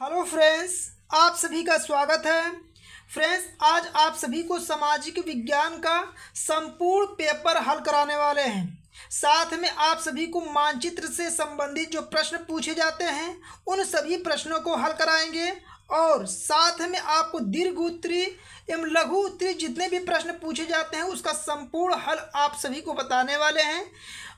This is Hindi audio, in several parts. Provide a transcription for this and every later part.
हेलो फ्रेंड्स, आप सभी का स्वागत है। फ्रेंड्स, आज आप सभी को सामाजिक विज्ञान का संपूर्ण पेपर हल कराने वाले हैं। साथ में आप सभी को मानचित्र से संबंधित जो प्रश्न पूछे जाते हैं, उन सभी प्रश्नों को हल कराएँगे और साथ में आपको दीर्घ उत्तरी एवं लघु उत्तरी जितने भी प्रश्न पूछे जाते हैं, उसका संपूर्ण हल आप सभी को बताने वाले हैं।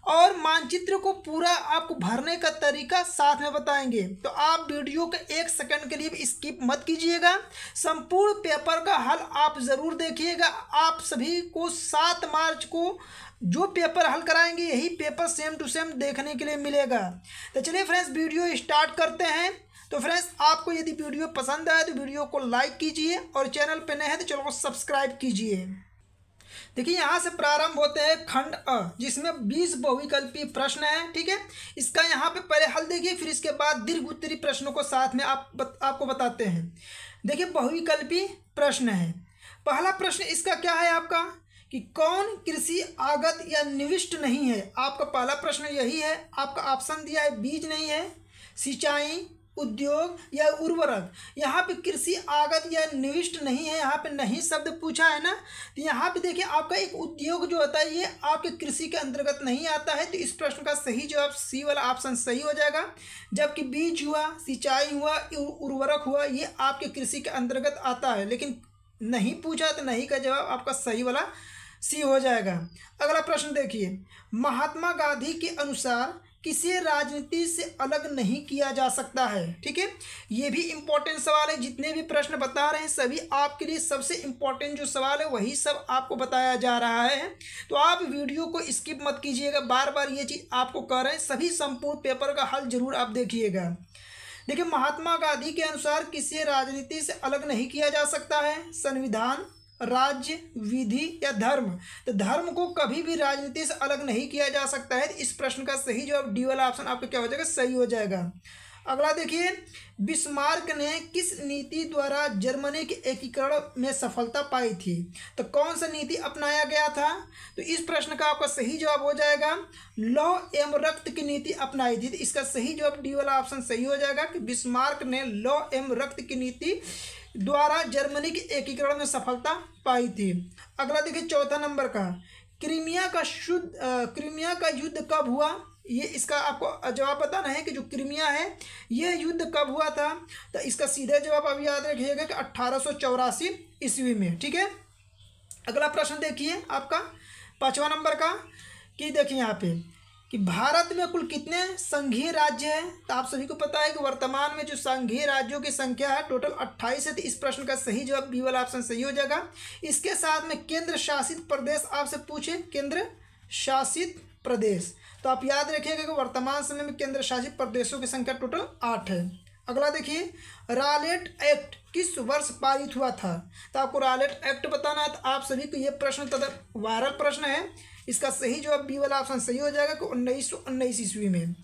और मानचित्र को पूरा आपको भरने का तरीका साथ में बताएँगे। तो आप वीडियो के एक सेकंड के लिए भी स्किप मत कीजिएगा। संपूर्ण पेपर का हल आप ज़रूर देखिएगा। आप सभी को सात मार्च को जो पेपर हल कराएँगे, यही पेपर सेम टू सेम देखने के लिए मिलेगा। तो चलिए फ्रेंड्स वीडियो स्टार्ट करते हैं। तो फ्रेंड्स आपको यदि वीडियो पसंद आए तो वीडियो को लाइक कीजिए और चैनल पर नए हैं तो चैनल को सब्सक्राइब कीजिए। देखिए यहाँ से प्रारंभ होते हैं खंड अ जिसमें बीस बहुविकल्पीय प्रश्न है ठीक है? इसका यहाँ पे पहले हल देखिए फिर इसके बाद दीर्घ उत्तरी प्रश्नों को साथ में आप बत, आपको बताते हैं। देखिए बहुविकल्पी प्रश्न है। पहला प्रश्न इसका क्या है आपका? कि कौन कृषि आगत या निविष्ट नहीं है? आपका पहला प्रश्न यही है आपका ऑप्शन दिया है बीज नहीं है सिंचाई उद्योग या उर्वरक। यहाँ पे कृषि आगत या निविष्ट नहीं है, यहाँ पे नहीं शब्द पूछा है ना? तो यहाँ पे देखिए, आपका एक उद्योग जो होता है, ये आपके कृषि के अंतर्गत नहीं आता है तो इस प्रश्न का सही जवाब, सी वाला ऑप्शन सही हो जाएगा। जबकि बीज हुआ, सिंचाई हुआ उर्वरक हुआ, ये आपके कृषि के अंतर्गत आता है, लेकिन नहीं पूछा तो नहीं का जवाब आपका सही वाला सी हो जाएगा। अगला प्रश्न देखिए, महात्मा गांधी के अनुसार किसी राजनीति से अलग नहीं किया जा सकता है। ठीक है? ये भी इम्पोर्टेंट सवाल है। जितने भी प्रश्न बता रहे हैं, सभी आपके लिए सबसे इम्पोर्टेंट जो सवाल है, वही सब आपको बताया जा रहा है। तो आप वीडियो को स्किप मत कीजिएगा। बार बार ये चीज़ आपको कह रहे हैं। सभी संपूर्ण पेपर का हल ज़रूर आप देखिएगा। देखिए, महात्मा गांधी के अनुसार किसी राजनीति से अलग नहीं किया जा सकता है। संविधान राज्य, विधि या धर्म। तो धर्म को कभी भी राजनीति से अलग नहीं किया जा सकता है। इस प्रश्न का सही जवाब डी वाला ऑप्शन आपका क्या हो जाएगा? सही हो जाएगा। अगला देखिए, बिस्मार्क ने किस नीति द्वारा जर्मनी के एकीकरण में सफलता पाई थी? तो कौन सा नीति अपनाया गया था? तो इस प्रश्न का आपका सही जवाब हो जाएगा। लौह एवं रक्त की नीति अपनाई थी। तो इसका सही जवाब डी वाला ऑप्शन सही हो जाएगा कि बिस्मार्क ने लौह एवं रक्त की नीति द्वारा जर्मनी के एकीकरण में सफलता पाई थी। अगला देखिए चौथा नंबर का। क्रीमिया का शुद्ध क्रीमिया का युद्ध कब हुआ? ये इसका आपको जवाब बताना है कि जो क्रीमिया है, ये युद्ध कब हुआ था? तो इसका सीधा जवाब आप याद रखिएगा कि अट्ठारह ईस्वी में, ठीक है? अगला प्रश्न देखिए आपका, पाँचवा नंबर का, कि देखिए यहाँ पे कि भारत में कुल कितने संघीय राज्य हैं? तो आप सभी को पता है कि वर्तमान में जो संघीय राज्यों की संख्या है टोटल अट्ठाईस है तो इस प्रश्न का सही जवाब बी वाला ऑप्शन सही हो जाएगा। इसके साथ में केंद्र शासित प्रदेश आपसे पूछे। केंद्र शासित प्रदेश। तो आप याद रखिएगा कि वर्तमान समय में केंद्र शासित प्रदेशों की संख्या टोटल आठ है। अगला देखिए रालेट एक्ट किस वर्ष पारित हुआ था? तो आपको रालेट एक्ट बताना है तो आप सभी को ये प्रश्न, तथा वायरल प्रश्न है इसका सही जवाब बी वाला ऑप्शन सही हो जाएगा कि उन्नीस सौ उन्नीस ईस्वी में।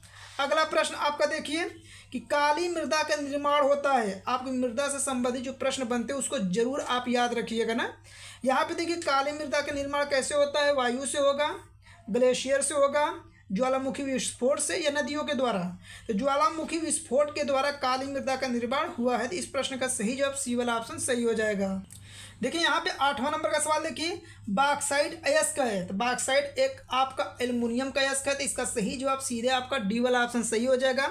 अगला प्रश्न आपका देखिए कि काली मृदा का निर्माण होता है, आपकी मृदा से संबंधित जो प्रश्न बनते हैं, उसको ज़रूर आप याद रखिएगा ना। यहाँ पे देखिए काली मृदा का निर्माण कैसे होता है, वायु से होगा, ग्लेशियर से होगा, ज्वालामुखी विस्फोट से या नदियों के द्वारा। तो ज्वालामुखी विस्फोट के द्वारा काली मृदा का निर्माण हुआ है तो इस प्रश्न का सही जवाब सी वाला ऑप्शन सही हो जाएगा। देखिए यहाँ पे आठवां नंबर का सवाल देखिए बाक्साइड अयस्क है तो बाक्साइड एक आपका एल्युमिनियम का अयस्क है तो इसका सही जवाब सीधे आपका डी वाला ऑप्शन सही हो जाएगा।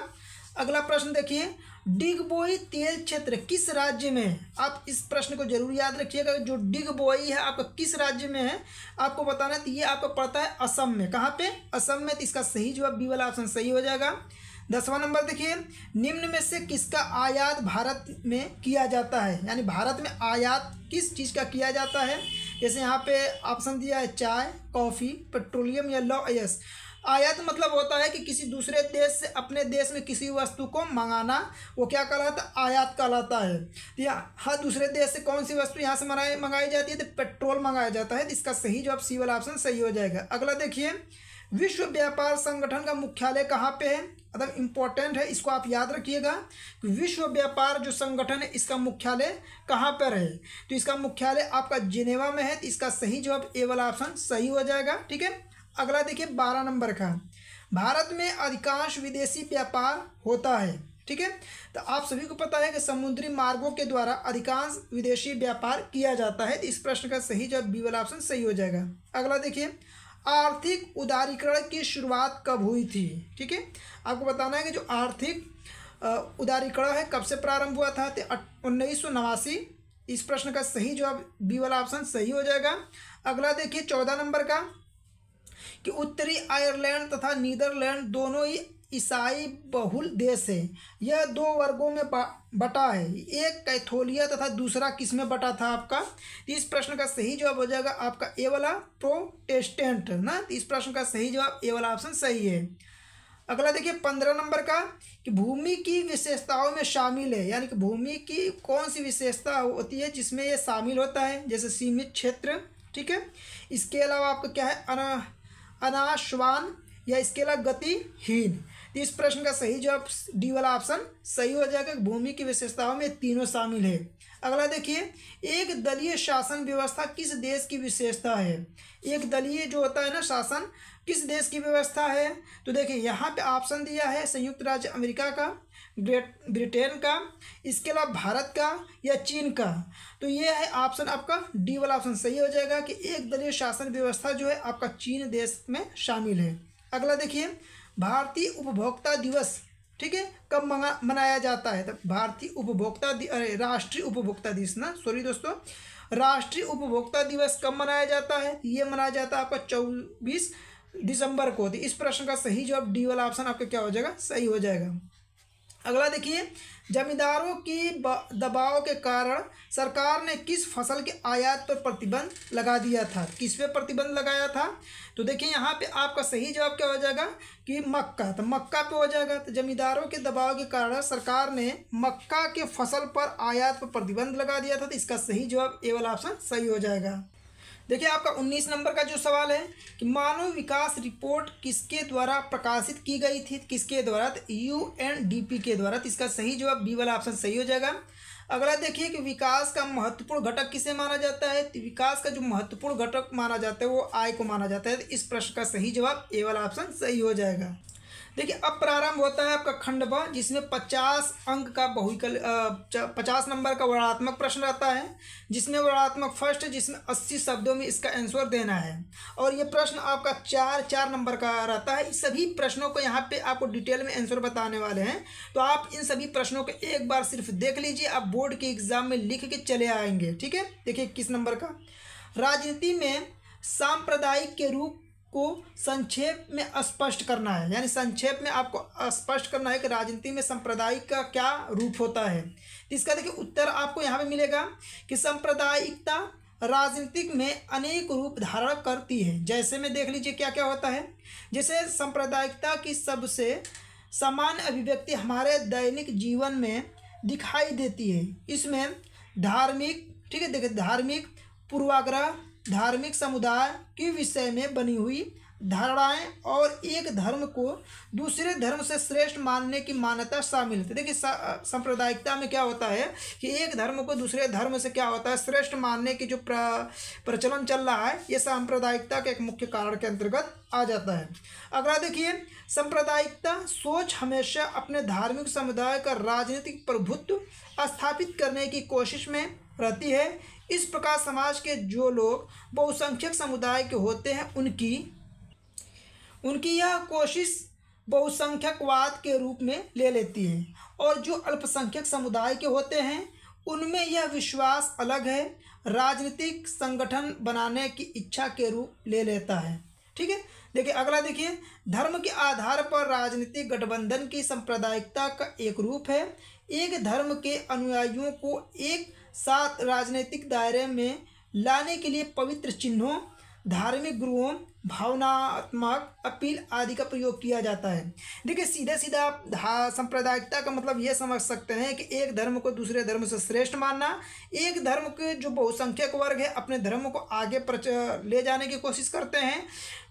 अगला प्रश्न देखिए, डिगबोई तेल क्षेत्र किस राज्य में है? आप इस प्रश्न को ज़रूर याद रखिएगा, जो डिगबोई है, आपका किस राज्य में है, आपको बताना है तो ये आपको पड़ता है असम में। कहाँ पे? असम में तो इसका सही जवाब बी वाला ऑप्शन सही हो जाएगा। दसवां नंबर देखिए, निम्न में से किसका आयात भारत में किया जाता है? यानी भारत में आयात किस चीज़ का किया जाता है? जैसे यहाँ पे ऑप्शन दिया है चाय, कॉफ़ी, पेट्रोलियम या लॉ एस आयात मतलब होता है कि किसी दूसरे देश से अपने देश में किसी वस्तु को मंगाना, वो क्या कहलाता है? आयात कहलाता है। तो यहाँ हर दूसरे देश से कौन सी वस्तु यहाँ से मंगाई मंगाई जाती है? तो पेट्रोल मंगाया जाता है। तो इसका सही जवाब सी वाला ऑप्शन सही हो जाएगा। अगला देखिए विश्व व्यापार संगठन का मुख्यालय कहाँ पे है? मतलब इम्पोर्टेंट है, इसको आप याद रखिएगा विश्व व्यापार जो संगठन है, इसका मुख्यालय कहाँ पर है? तो इसका मुख्यालय आपका जिनेवा में है तो इसका सही जवाब ए वाला ऑप्शन सही हो जाएगा, ठीक है? अगला देखिए, बारह नंबर का। भारत में अधिकांश विदेशी व्यापार होता है, ठीक है? तो आप सभी को पता है कि समुद्री मार्गों के द्वारा अधिकांश विदेशी व्यापार किया जाता है तो इस प्रश्न का सही जवाब बी वाला ऑप्शन सही हो जाएगा। अगला देखिए आर्थिक उदारीकरण की शुरुआत कब हुई थी? ठीक है? आपको बताना है कि जो आर्थिक उदारीकरण है, कब से प्रारंभ हुआ था? तो उन्नीस सौ नवासी। इस प्रश्न का सही जवाब, बी वाला ऑप्शन सही हो जाएगा। अगला देखिए, चौदह नंबर का, कि उत्तरी आयरलैंड तथा नीदरलैंड दोनों ही ईसाई बहुल देश है। यह दो वर्गों में बटा है। एक कैथोलिया तथा दूसरा किसमें बटा था आपका? इस प्रश्न का सही जवाब हो जाएगा आपका ए वाला प्रोटेस्टेंट, ना? इस प्रश्न का सही जवाब, ए वाला ऑप्शन सही है। अगला देखिए, पंद्रह नंबर का, कि भूमि की विशेषताओं में शामिल है। यानी कि भूमि की कौन सी विशेषता होती है जिसमें यह शामिल होता है? जैसे सीमित क्षेत्र, ठीक है? इसके अलावा आपका क्या है? अना, अनाशवान या इसके अलावा गतिहीन। इस प्रश्न का सही जवाब, डी वाला ऑप्शन सही हो जाएगा। भूमि की विशेषताओं में तीनों शामिल है। अगला देखिए, एक दलीय शासन व्यवस्था किस देश की विशेषता है? एक दलीय जो होता है ना शासन, किस देश की व्यवस्था है? तो देखिए, यहाँ पे ऑप्शन दिया है संयुक्त राज्य अमेरिका का, ग्रेट, ब्रिटेन का, इसके अलावा भारत का या चीन का। तो ये है ऑप्शन आपका, डी वाला ऑप्शन सही हो जाएगा कि एक दलीय शासन व्यवस्था जो है आपका चीन देश में शामिल है। अगला देखिए भारतीय उपभोक्ता दिवस, ठीक है? कब मनाया जाता है? तो भारतीय उपभोक्ता अरे, राष्ट्रीय उपभोक्ता दिवस ना? सॉरी दोस्तों। राष्ट्रीय उपभोक्ता दिवस कब मनाया जाता है? ये मनाया जाता है आपका चौबीस दिसंबर को। तो इस प्रश्न का सही जवाब डी वाला ऑप्शन आपका क्या हो जाएगा? सही हो जाएगा। अगला देखिए, जमींदारों की दबाव के कारण सरकार ने किस फ़सल के आयात पर प्रतिबंध लगा दिया था? किस पे प्रतिबंध लगाया था? तो देखिए, यहाँ पे आपका सही जवाब क्या हो जाएगा कि मक्का। तो मक्का पे हो जाएगा। तो जमींदारों के दबाव के कारण सरकार ने मक्का के फ़सल पर आयात पर प्रतिबंध लगा दिया था। तो इसका सही जवाब ए वाला ऑप्शन सही हो जाएगा। देखिए, आपका उन्नीस नंबर का जो सवाल है कि मानव विकास रिपोर्ट किसके द्वारा प्रकाशित की गई थी, किसके द्वारा? यू एन डी पी के द्वारा। तो इसका सही जवाब बी वाला ऑप्शन सही हो जाएगा। अगला देखिए कि विकास का महत्वपूर्ण घटक किसे माना जाता है? तो विकास का जो महत्वपूर्ण घटक माना जाता है, वो आय को माना जाता है। तो इस प्रश्न का सही जवाब ए वाला ऑप्शन सही हो जाएगा। देखिए, अब प्रारंभ होता है आपका खंड ब जिसमें पचास अंक का बहुकल पचास नंबर का वर्णात्मक प्रश्न रहता है, जिसमें वर्णात्मक फ़र्स्ट, जिसमें अस्सी शब्दों में इसका आंसर देना है। और ये प्रश्न आपका चार चार नंबर का रहता है। सभी प्रश्नों को यहाँ पे आपको डिटेल में आंसर बताने वाले हैं। तो आप इन सभी प्रश्नों को एक बार सिर्फ़ देख लीजिए, आप बोर्ड के एग्ज़ाम में लिख के चले आएँगे, ठीक है? देखिए, किस नंबर का? राजनीति में सांप्रदायिक के रूप को संक्षेप में स्पष्ट करना है। यानी संक्षेप में आपको स्पष्ट करना है कि राजनीति में सांप्रदायिक का क्या रूप होता है। इसका देखिए उत्तर आपको यहाँ पे मिलेगा कि सांप्रदायिकता राजनीतिक में अनेक रूप धारण करती है। जैसे में देख लीजिए क्या क्या होता है। जैसे सांप्रदायिकता की सबसे सामान्य अभिव्यक्ति हमारे दैनिक जीवन में दिखाई देती है। इसमें धार्मिक, ठीक है, देखिए, धार्मिक पूर्वाग्रह धार्मिक समुदाय के विषय में बनी हुई धारणाएँ और एक धर्म को दूसरे धर्म से श्रेष्ठ मानने की मान्यता शामिल है। देखिए सांप्रदायिकता में क्या होता है कि एक धर्म को दूसरे धर्म से क्या होता है? श्रेष्ठ मानने की जो प्र, प्रचलन चल रहा है, ये सांप्रदायिकता के एक मुख्य कारण के अंतर्गत आ जाता है। अगला देखिए, सांप्रदायिकता सोच हमेशा अपने धार्मिक समुदाय का राजनीतिक प्रभुत्व स्थापित करने की कोशिश में रहती है। इस प्रकार समाज के जो लोग बहुसंख्यक समुदाय के होते हैं, उनकी उनकी यह कोशिश बहुसंख्यकवाद के रूप में ले लेती है। और जो अल्पसंख्यक समुदाय के होते हैं, उनमें यह विश्वास अलग है, राजनीतिक संगठन बनाने की इच्छा के रूप ले लेता है। ठीक है? देखिए, अगला देखिए, धर्म के आधार पर राजनीतिक गठबंधन की सांप्रदायिकता का एक रूप है। एक धर्म के अनुयायियों को एक साथ राजनीतिक दायरे में लाने के लिए पवित्र चिन्हों, धार्मिक गुरुओं, भावनात्मक अपील आदि का प्रयोग किया जाता है। देखिए सीधे सीधा सांप्रदायिकता का मतलब ये समझ सकते हैं कि एक धर्म को दूसरे धर्म से श्रेष्ठ मानना, एक धर्म के जो बहुसंख्यक वर्ग है, अपने धर्म को आगे प्रच, ले जाने की कोशिश करते हैं।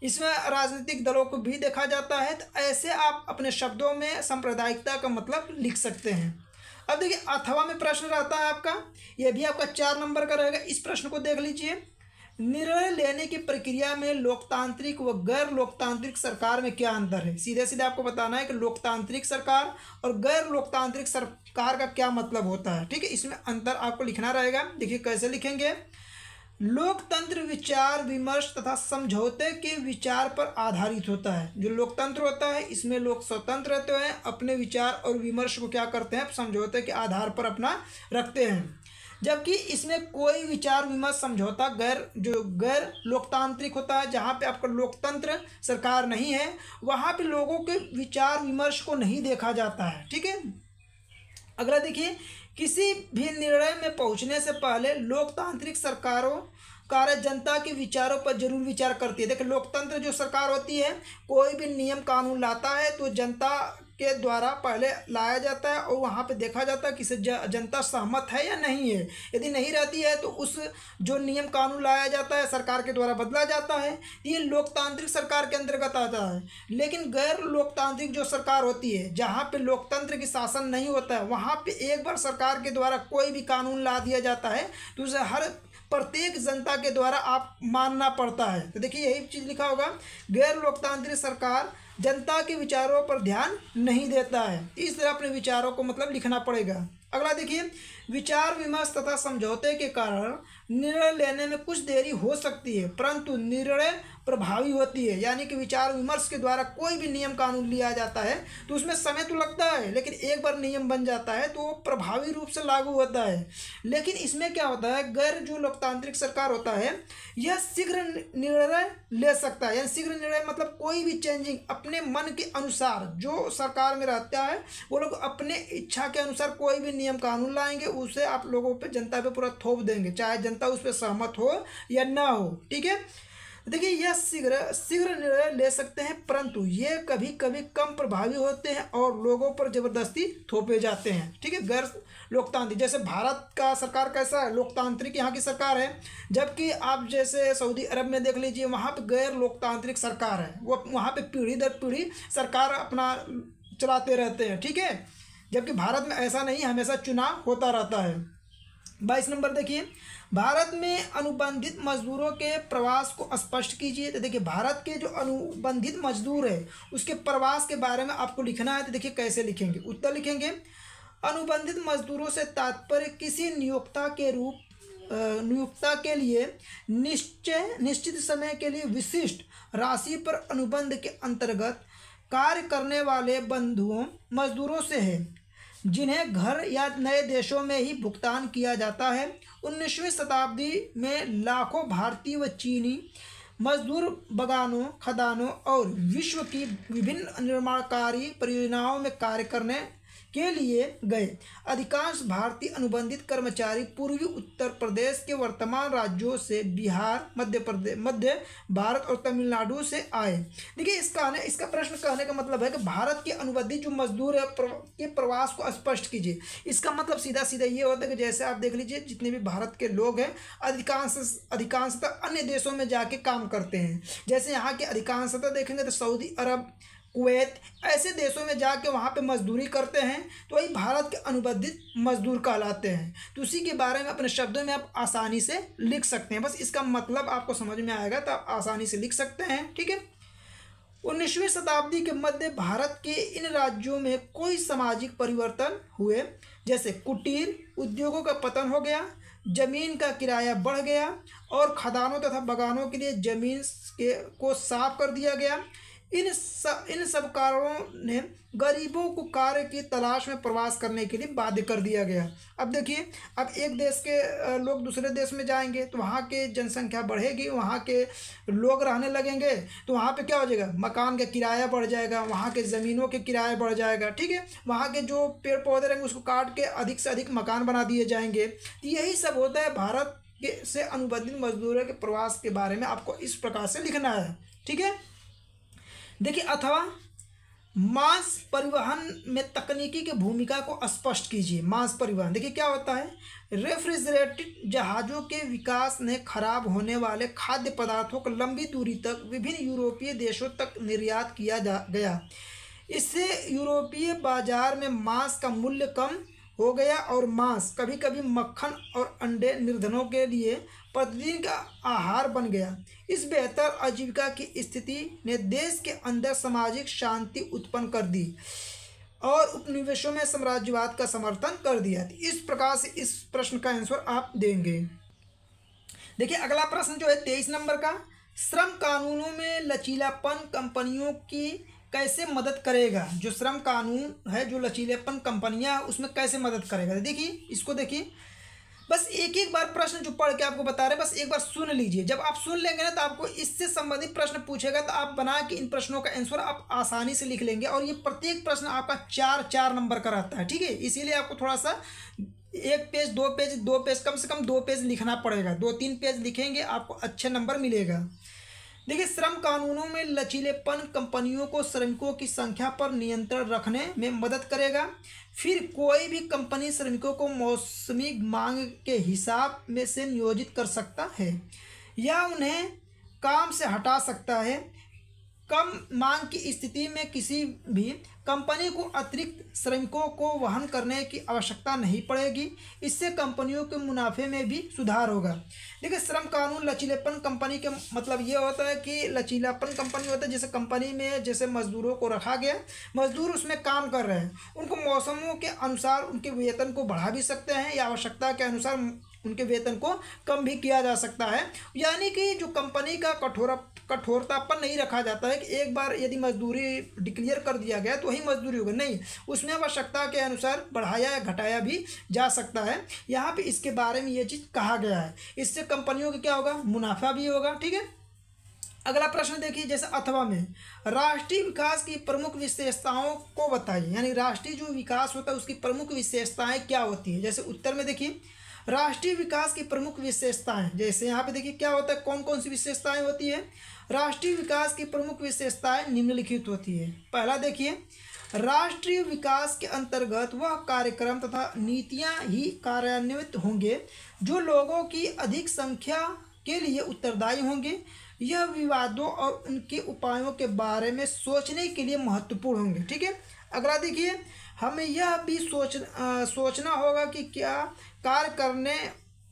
इसमें राजनीतिक दलों को भी देखा जाता है तो ऐसे आप अपने शब्दों में सांप्रदायिकता का मतलब लिख सकते हैं। अब देखिए, अथवा में प्रश्न रहता है आपका यह भी आपका चार नंबर का रहेगा, इस प्रश्न को देख लीजिए। निर्णय लेने की प्रक्रिया में लोकतांत्रिक व गैर लोकतांत्रिक सरकार में क्या अंतर है? सीधे सीधे आपको बताना है कि लोकतांत्रिक सरकार और गैर लोकतांत्रिक सरकार का क्या मतलब होता है, ठीक है? इसमें अंतर आपको लिखना रहेगा। देखिए, कैसे लिखेंगे? लोकतंत्र विचार विमर्श तथा समझौते के विचार पर आधारित होता है। जो लोकतंत्र होता है, इसमें लोग स्वतंत्र रहते हैं, अपने विचार और विमर्श को क्या करते हैं, समझौते के आधार पर अपना रखते हैं। जबकि इसमें कोई विचार, विमर्श, समझौता गैर, जो गैर लोकतांत्रिक होता है, जहाँ पे आपका लोकतंत्र सरकार नहीं है, वहाँ पे लोगों के विचार, विमर्श को नहीं देखा जाता है। ठीक है? अगला देखिए किसी भी निर्णय में पहुँचने से पहले लोकतांत्रिक सरकारों, कार्य जनता के विचारों पर ज़रूर विचार करती है। देखिए, लोकतंत्र जो सरकार होती है, कोई भी नियम कानून लाता है तो जनता के द्वारा पहले लाया जाता है और वहाँ पे देखा जाता है कि जनता सहमत है या नहीं है। यदि नहीं रहती है तो उस जो नियम कानून लाया जाता है, सरकार के द्वारा बदला जाता है ये लोकतांत्रिक सरकार के अंतर्गत आता है। लेकिन गैर लोकतांत्रिक जो सरकार होती है, जहाँ पे लोकतंत्र की शासन नहीं होता है, वहाँ पे एक बार सरकार के द्वारा कोई भी कानून ला दिया जाता है तो उसे हर प्रत्येक जनता के द्वारा आप मानना पड़ता है। तो देखिए यही चीज़ लिखा होगा, गैर लोकतांत्रिक सरकार जनता के विचारों पर ध्यान नहीं देता है। इस तरह अपने विचारों को मतलब लिखना पड़ेगा। अगला देखिए, विचार विमर्श तथा समझौते के कारण निर्णय लेने में कुछ देरी हो सकती है, परंतु निर्णय प्रभावी होती है। यानी कि विचार विमर्श के द्वारा कोई भी नियम कानून लिया जाता है तो उसमें समय तो लगता है, लेकिन एक बार नियम बन जाता है तो वो प्रभावी रूप से लागू होता है। लेकिन इसमें क्या होता है, गैर जो लोकतांत्रिक सरकार होता है, यह शीघ्र निर्णय ले सकता है। यानी शीघ्र निर्णय मतलब कोई भी चेंजिंग अपने मन के अनुसार, जो सरकार में रहता है, वो लोग अपने इच्छा के अनुसार कोई भी नियम कानून लाएँगे, उसे आप लोगों पे जनता पे पूरा थोप देंगे, चाहे जनता उस पर सहमत हो या ना हो, ठीक है? देखिए, यह शीघ्र शीघ्र निर्णय ले सकते हैं, परंतु ये कभी कभी कम प्रभावी होते हैं और लोगों पर ज़बरदस्ती थोपे जाते हैं। ठीक है, गैर लोकतांत्रिक, जैसे भारत का सरकार कैसा है? लोकतांत्रिक यहाँ की सरकार है, जबकि आप जैसे सऊदी अरब में देख लीजिए, वहाँ पर गैर लोकतांत्रिक सरकार है। वो वहाँ पर पीढ़ी दर पीढ़ी सरकार अपना चलाते रहते हैं। ठीक है, जबकि भारत में ऐसा नहीं, हमेशा चुनाव होता रहता है। बाईस नंबर देखिए भारत में अनुबंधित मजदूरों के प्रवास को स्पष्ट कीजिए। तो देखिए, भारत के जो अनुबंधित मजदूर है, उसके प्रवास के बारे में आपको लिखना है तो देखिए कैसे लिखेंगे। उत्तर लिखेंगे, अनुबंधित मजदूरों से तात्पर्य किसी नियोक्ता के रूप नियोक्ता के लिए निश्चय, निश्चित समय के लिए विशिष्ट राशि पर अनुबंध के अंतर्गत कार्य करने वाले बंधुओं, मजदूरों से है। जिन्हें घर या नए देशों में ही भुगतान किया जाता है। उन्नीसवीं शताब्दी में लाखों भारतीय व चीनी मजदूर, बगानों, खदानों और विश्व की विभिन्न निर्माणकारी परियोजनाओं में कार्य करने के लिए गए। अधिकांश भारतीय अनुबंधित कर्मचारी पूर्वी उत्तर प्रदेश के वर्तमान राज्यों से बिहार मध्य प्रदेश मध्य भारत और तमिलनाडु से आए। देखिए इस कहने इसका प्रश्न कहने का मतलब है कि भारत के अनुबंधित जो मजदूर है प्र, के प्रवास को स्पष्ट कीजिए। इसका मतलब सीधा सीधा ये होता है कि जैसे आप देख लीजिए जितने भी भारत के लोग हैं अधिकांश अधिकांशतः अन्य देशों में जाके काम करते हैं। जैसे यहाँ के अधिकांशतः देखेंगे तो सऊदी अरब कुवैत, ऐसे देशों में जाके वहाँ पे मजदूरी करते हैं तो वही भारत के अनुबंधित मजदूर कहलाते हैं। तो उसी के बारे में अपने शब्दों में आप आसानी से लिख सकते हैं। बस इसका मतलब आपको समझ में आएगा तो आप आसानी से लिख सकते हैं, ठीक है? उन्नीसवीं शताब्दी के मध्य भारत के इन राज्यों में कोई सामाजिक परिवर्तन हुए? जैसे कुटीर, उद्योगों का पतन हो गया, ज़मीन का किराया बढ़ गया, और खदानों तथा बगानों के लिए ज़मीन के को साफ़ कर दिया गया। इन सब इन सब कारणों ने गरीबों को कार्य की तलाश में प्रवास करने के लिए बाध्य कर दिया गया। अब देखिए, अब एक देश के लोग दूसरे देश में जाएँगे तो वहाँ के जनसंख्या बढ़ेगी, वहाँ के लोग रहने लगेंगे तो वहाँ पे क्या हो जाएगा? मकान का किराया बढ़ जाएगा, वहाँ के ज़मीनों के किराया बढ़ जाएगा, ठीक है? वहाँ के जो पेड़ पौधे रहेंगे, उसको काट के अधिक से अधिक मकान बना दिए जाएँगे। तो यही सब होता है भारत के से अनुबंधित मजदूरों के प्रवास के बारे में आपको इस प्रकार से लिखना है, ठीक है? देखिए, अथवा मांस परिवहन में तकनीकी की भूमिका को स्पष्ट कीजिए। मांस परिवहन, देखिए क्या होता है? रेफ्रिजरेटेड जहाज़ों के विकास ने खराब होने वाले खाद्य पदार्थों को लंबी दूरी तक विभिन्न यूरोपीय देशों तक निर्यात किया जा गया। इससे यूरोपीय बाज़ार में मांस का मूल्य कम हो गया और मांस कभी कभी मक्खन और अंडे निर्धनों के लिए प्रतिदिन का आहार बन गया। इस बेहतर आजीविका की स्थिति ने देश के अंदर सामाजिक शांति उत्पन्न कर दी और उपनिवेशों में साम्राज्यवाद का समर्थन कर दिया। इस प्रकार से इस प्रश्न का आंसर आप देंगे। देखिए, अगला प्रश्न जो है तेईस नंबर का, श्रम कानूनों में लचीलापन कंपनियों की कैसे मदद करेगा? जो श्रम कानून है, जो लचीलेपन कंपनियाँ उसमें कैसे मदद करेगा? देखिए, इसको देखिए। बस एक एक बार प्रश्न जो पढ़ के आपको बता रहे हैं, बस एक बार सुन लीजिए। जब आप सुन लेंगे ना तो आपको इससे संबंधित प्रश्न पूछेगा तो आप बना के इन प्रश्नों का आंसर आप आसानी से लिख लेंगे और ये प्रत्येक प्रश्न आपका चार चार नंबर का रहता है, ठीक है? इसीलिए आपको थोड़ा सा एक पेज दो पेज दो पेज कम से कम दो पेज लिखना पड़ेगा। दो तीन पेज लिखेंगे, आपको अच्छे नंबर मिलेगा। देखिए, श्रम कानूनों में लचीलेपन कंपनियों को श्रमिकों की संख्या पर नियंत्रण रखने में मदद करेगा। फिर कोई भी कंपनी श्रमिकों को मौसमी मांग के हिसाब में से नियोजित कर सकता है या उन्हें काम से हटा सकता है। कम मांग की स्थिति में किसी भी कंपनी को अतिरिक्त श्रमिकों को वहन करने की आवश्यकता नहीं पड़ेगी। इससे कंपनियों के मुनाफे में भी सुधार होगा। देखिए, श्रम कानून लचीलेपन कंपनी के मतलब ये होता है कि लचीलापन कंपनी होता है, जैसे कंपनी में जैसे मजदूरों को रखा गया, मजदूर उसमें काम कर रहे हैं। उनको मौसमों के अनुसार उनके वेतन को बढ़ा भी सकते हैं या आवश्यकता के अनुसार उनके वेतन को कम भी किया जा सकता है। यानी कि जो कंपनी का कठोर, कठोरतापन नहीं रखा जाता है कि एक बार यदि मजदूरी डिक्लेयर कर दिया गया तो वही मजदूरी होगा। नहीं, उसमें आवश्यकता के अनुसार बढ़ाया या घटाया भी जा सकता है। यहाँ पे इसके बारे में ये चीज़ कहा गया है। इससे कंपनियों का क्या होगा? मुनाफा भी होगा, ठीक है? अगला प्रश्न देखिए, जैसे अथवा में राष्ट्रीय विकास की प्रमुख विशेषताओं को बताइए। यानी राष्ट्रीय जो विकास होता है, उसकी प्रमुख विशेषताएँ क्या होती है? जैसे उत्तर में देखिए राष्ट्रीय विकास की प्रमुख विशेषताएँ, जैसे यहाँ पे देखिए क्या होता है कौन कौन सी विशेषताएँ होती है? राष्ट्रीय विकास की प्रमुख विशेषताएँ निम्नलिखित होती है। पहला देखिए, राष्ट्रीय विकास के अंतर्गत वह कार्यक्रम तथा नीतियाँ ही कार्यान्वित होंगे जो लोगों की अधिक संख्या के लिए उत्तरदायी होंगे। यह विवादों और उनके उपायों के बारे में सोचने के लिए महत्वपूर्ण होंगे, ठीक है? अगला देखिए हमें यह भी सोच आ, सोचना होगा कि क्या कार्य करने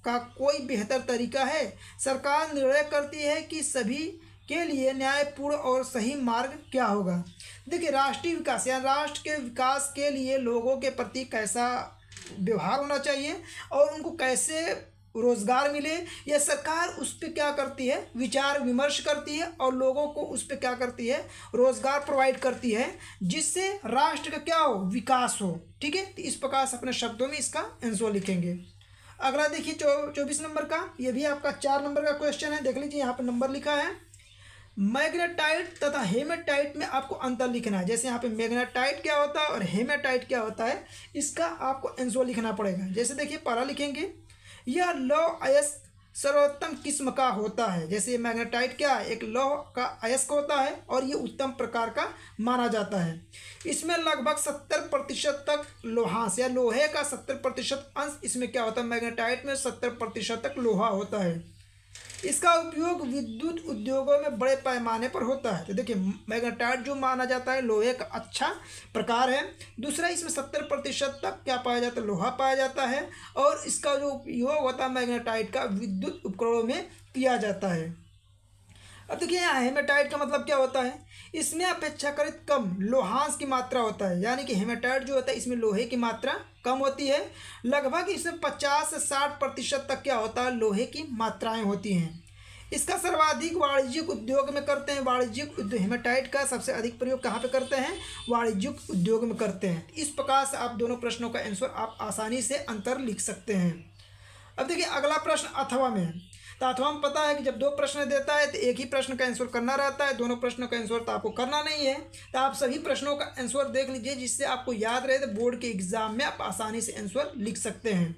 का कोई बेहतर तरीका है। सरकार निर्णय करती है कि सभी के लिए न्यायपूर्ण और सही मार्ग क्या होगा। देखिए राष्ट्रीय विकास या राष्ट्र के विकास के लिए लोगों के प्रति कैसा व्यवहार होना चाहिए और उनको कैसे रोज़गार मिले, या सरकार उस पर क्या करती है? विचार विमर्श करती है और लोगों को उस पर क्या करती है? रोज़गार प्रोवाइड करती है, जिससे राष्ट्र का क्या हो? विकास हो। ठीक है? तो इस प्रकार से अपने शब्दों में इसका आंसर लिखेंगे। अगला देखिए, चौ, चौबीस नंबर का, ये भी आपका चार नंबर का क्वेश्चन है। देख लीजिए, यहाँ पर नंबर लिखा है। मैग्नेटाइट तथा हेमेटाइट में आपको अंतर लिखना है। जैसे यहाँ पे मैग्नेटाइट क्या होता है और हेमेटाइट क्या होता है, इसका आपको आंसर लिखना पड़ेगा। जैसे देखिए, पहला लिखेंगे। यह लौह अयस्क सर्वोत्तम किस्म का होता है। जैसे मैग्नेटाइट क्या है? एक लौह का अयस्क होता है और ये उत्तम प्रकार का माना जाता है। इसमें लगभग सत्तर प्रतिशत तक लोहांश या लोहे का सत्तर प्रतिशत अंश इसमें क्या होता है? मैग्नेटाइट में सत्तर प्रतिशत तक लोहा होता है। इसका उपयोग विद्युत उद्योगों में बड़े पैमाने पर होता है। तो देखिए मैग्नेटाइट जो माना जाता है, लोहे का अच्छा प्रकार है। दूसरा, इसमें सत्तर प्रतिशत तक क्या पाया जाता है? लोहा पाया जाता है और इसका जो उपयोग होता है मैग्नेटाइट का विद्युत उपकरणों में किया जाता है। अब देखिए यहाँ हेमेटाइट का मतलब क्या होता है? इसमें अपेक्षाकृत कम लोहांश की मात्रा होता है, यानी कि हेमेटाइट जो होता है, इसमें लोहे की मात्रा कम होती है। लगभग इसमें पचास से साठ प्रतिशत तक क्या होता है, लोहे की मात्राएँ होती हैं। इसका सर्वाधिक वाणिज्यिक उद्योग में करते हैं। वाणिज्यिक उद्योग, हेमेटाइट का सबसे अधिक प्रयोग कहाँ पे करते हैं? वाणिज्यिक उद्योग में करते हैं। इस प्रकार से आप दोनों प्रश्नों का आंसर आप आसानी से अंतर लिख सकते हैं। अब देखिए, अगला प्रश्न अथवा में। तो अथवा में पता है कि जब दो प्रश्न देता है तो एक ही प्रश्न का आंसर करना रहता है, दोनों प्रश्नों का आंसर तो आपको करना नहीं है। तो आप सभी प्रश्नों का आंसर देख लीजिए, जिससे आपको याद रहे तो बोर्ड के एग्ज़ाम में आप आसानी से आंसर लिख सकते हैं।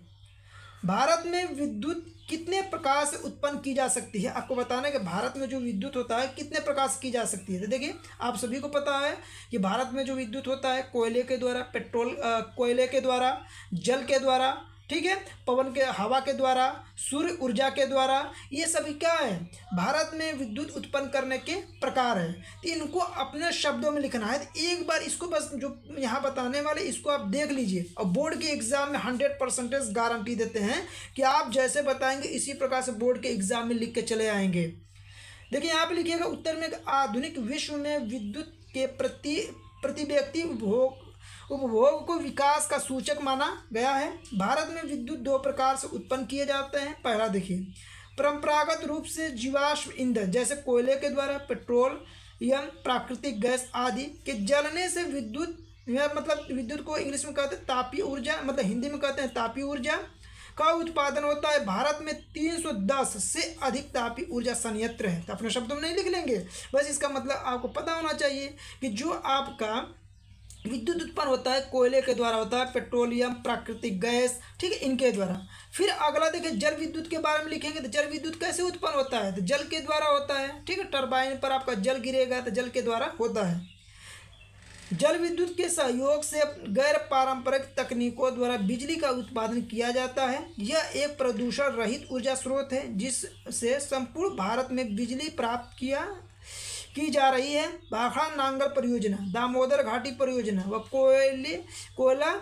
भारत में विद्युत कितने प्रकार से उत्पन्न की जा सकती है? आपको बताना है कि भारत में जो विद्युत होता है, कितने प्रकार से की जा सकती है? तो देखिए, आप सभी को पता है कि भारत में जो विद्युत होता है, कोयले के द्वारा, पेट्रोल कोयले के द्वारा, जल के द्वारा ठीक है? पवन के, हवा के द्वारा, सूर्य ऊर्जा के द्वारा, ये सभी क्या है? भारत में विद्युत उत्पन्न करने के प्रकार है। तो इनको अपने शब्दों में लिखना है। तो एक बार इसको बस जो यहाँ बताने वाले, इसको आप देख लीजिए। और बोर्ड के एग्ज़ाम में हंड्रेड परसेंटेज गारंटी देते हैं कि आप जैसे बताएँगे, इसी प्रकार से बोर्ड के एग्ज़ाम में लिख के चले आएँगे। देखिए, यहाँ पे लिखिएगा, उत्तर में आधुनिक विश्व में विद्युत के प्रति प्रति व्यक्ति उपभोग उपभोग को विकास का सूचक माना गया है। भारत में विद्युत दो प्रकार से उत्पन्न किए जाते हैं। पहला देखिए, परंपरागत रूप से जीवाश्म ईंधन, जैसे कोयले के द्वारा पेट्रोल या प्राकृतिक गैस आदि के जलने से विद्युत मतलब विद्युत को इंग्लिश में कहते हैं तापीय ऊर्जा मतलब हिंदी में कहते हैं तापीय ऊर्जा का उत्पादन होता है। भारत में 310 से अधिक तापीय ऊर्जा संयंत्र है। तो अपने शब्दों में नहीं लिख लेंगे। बस इसका मतलब आपको पता होना चाहिए कि जो आपका विद्युत उत्पन्न होता है, कोयले के द्वारा होता है, पेट्रोलियम, प्राकृतिक गैस, ठीक है, इनके द्वारा। फिर अगला देखिए, जल विद्युत के बारे में लिखेंगे तो जल विद्युत कैसे उत्पन्न होता है? तो जल के द्वारा होता है, ठीक है, टर्बाइन पर आपका जल गिरेगा तो जल के द्वारा होता है। जल विद्युत के सहयोग से गैर पारंपरिक तकनीकों द्वारा बिजली का उत्पादन किया जाता है। यह एक प्रदूषण रहित ऊर्जा स्रोत है, जिससे संपूर्ण भारत में बिजली प्राप्त किया की जा रही है? भाखड़ा नांगल परियोजना, दामोदर घाटी परियोजना, व कोयले, कोयला,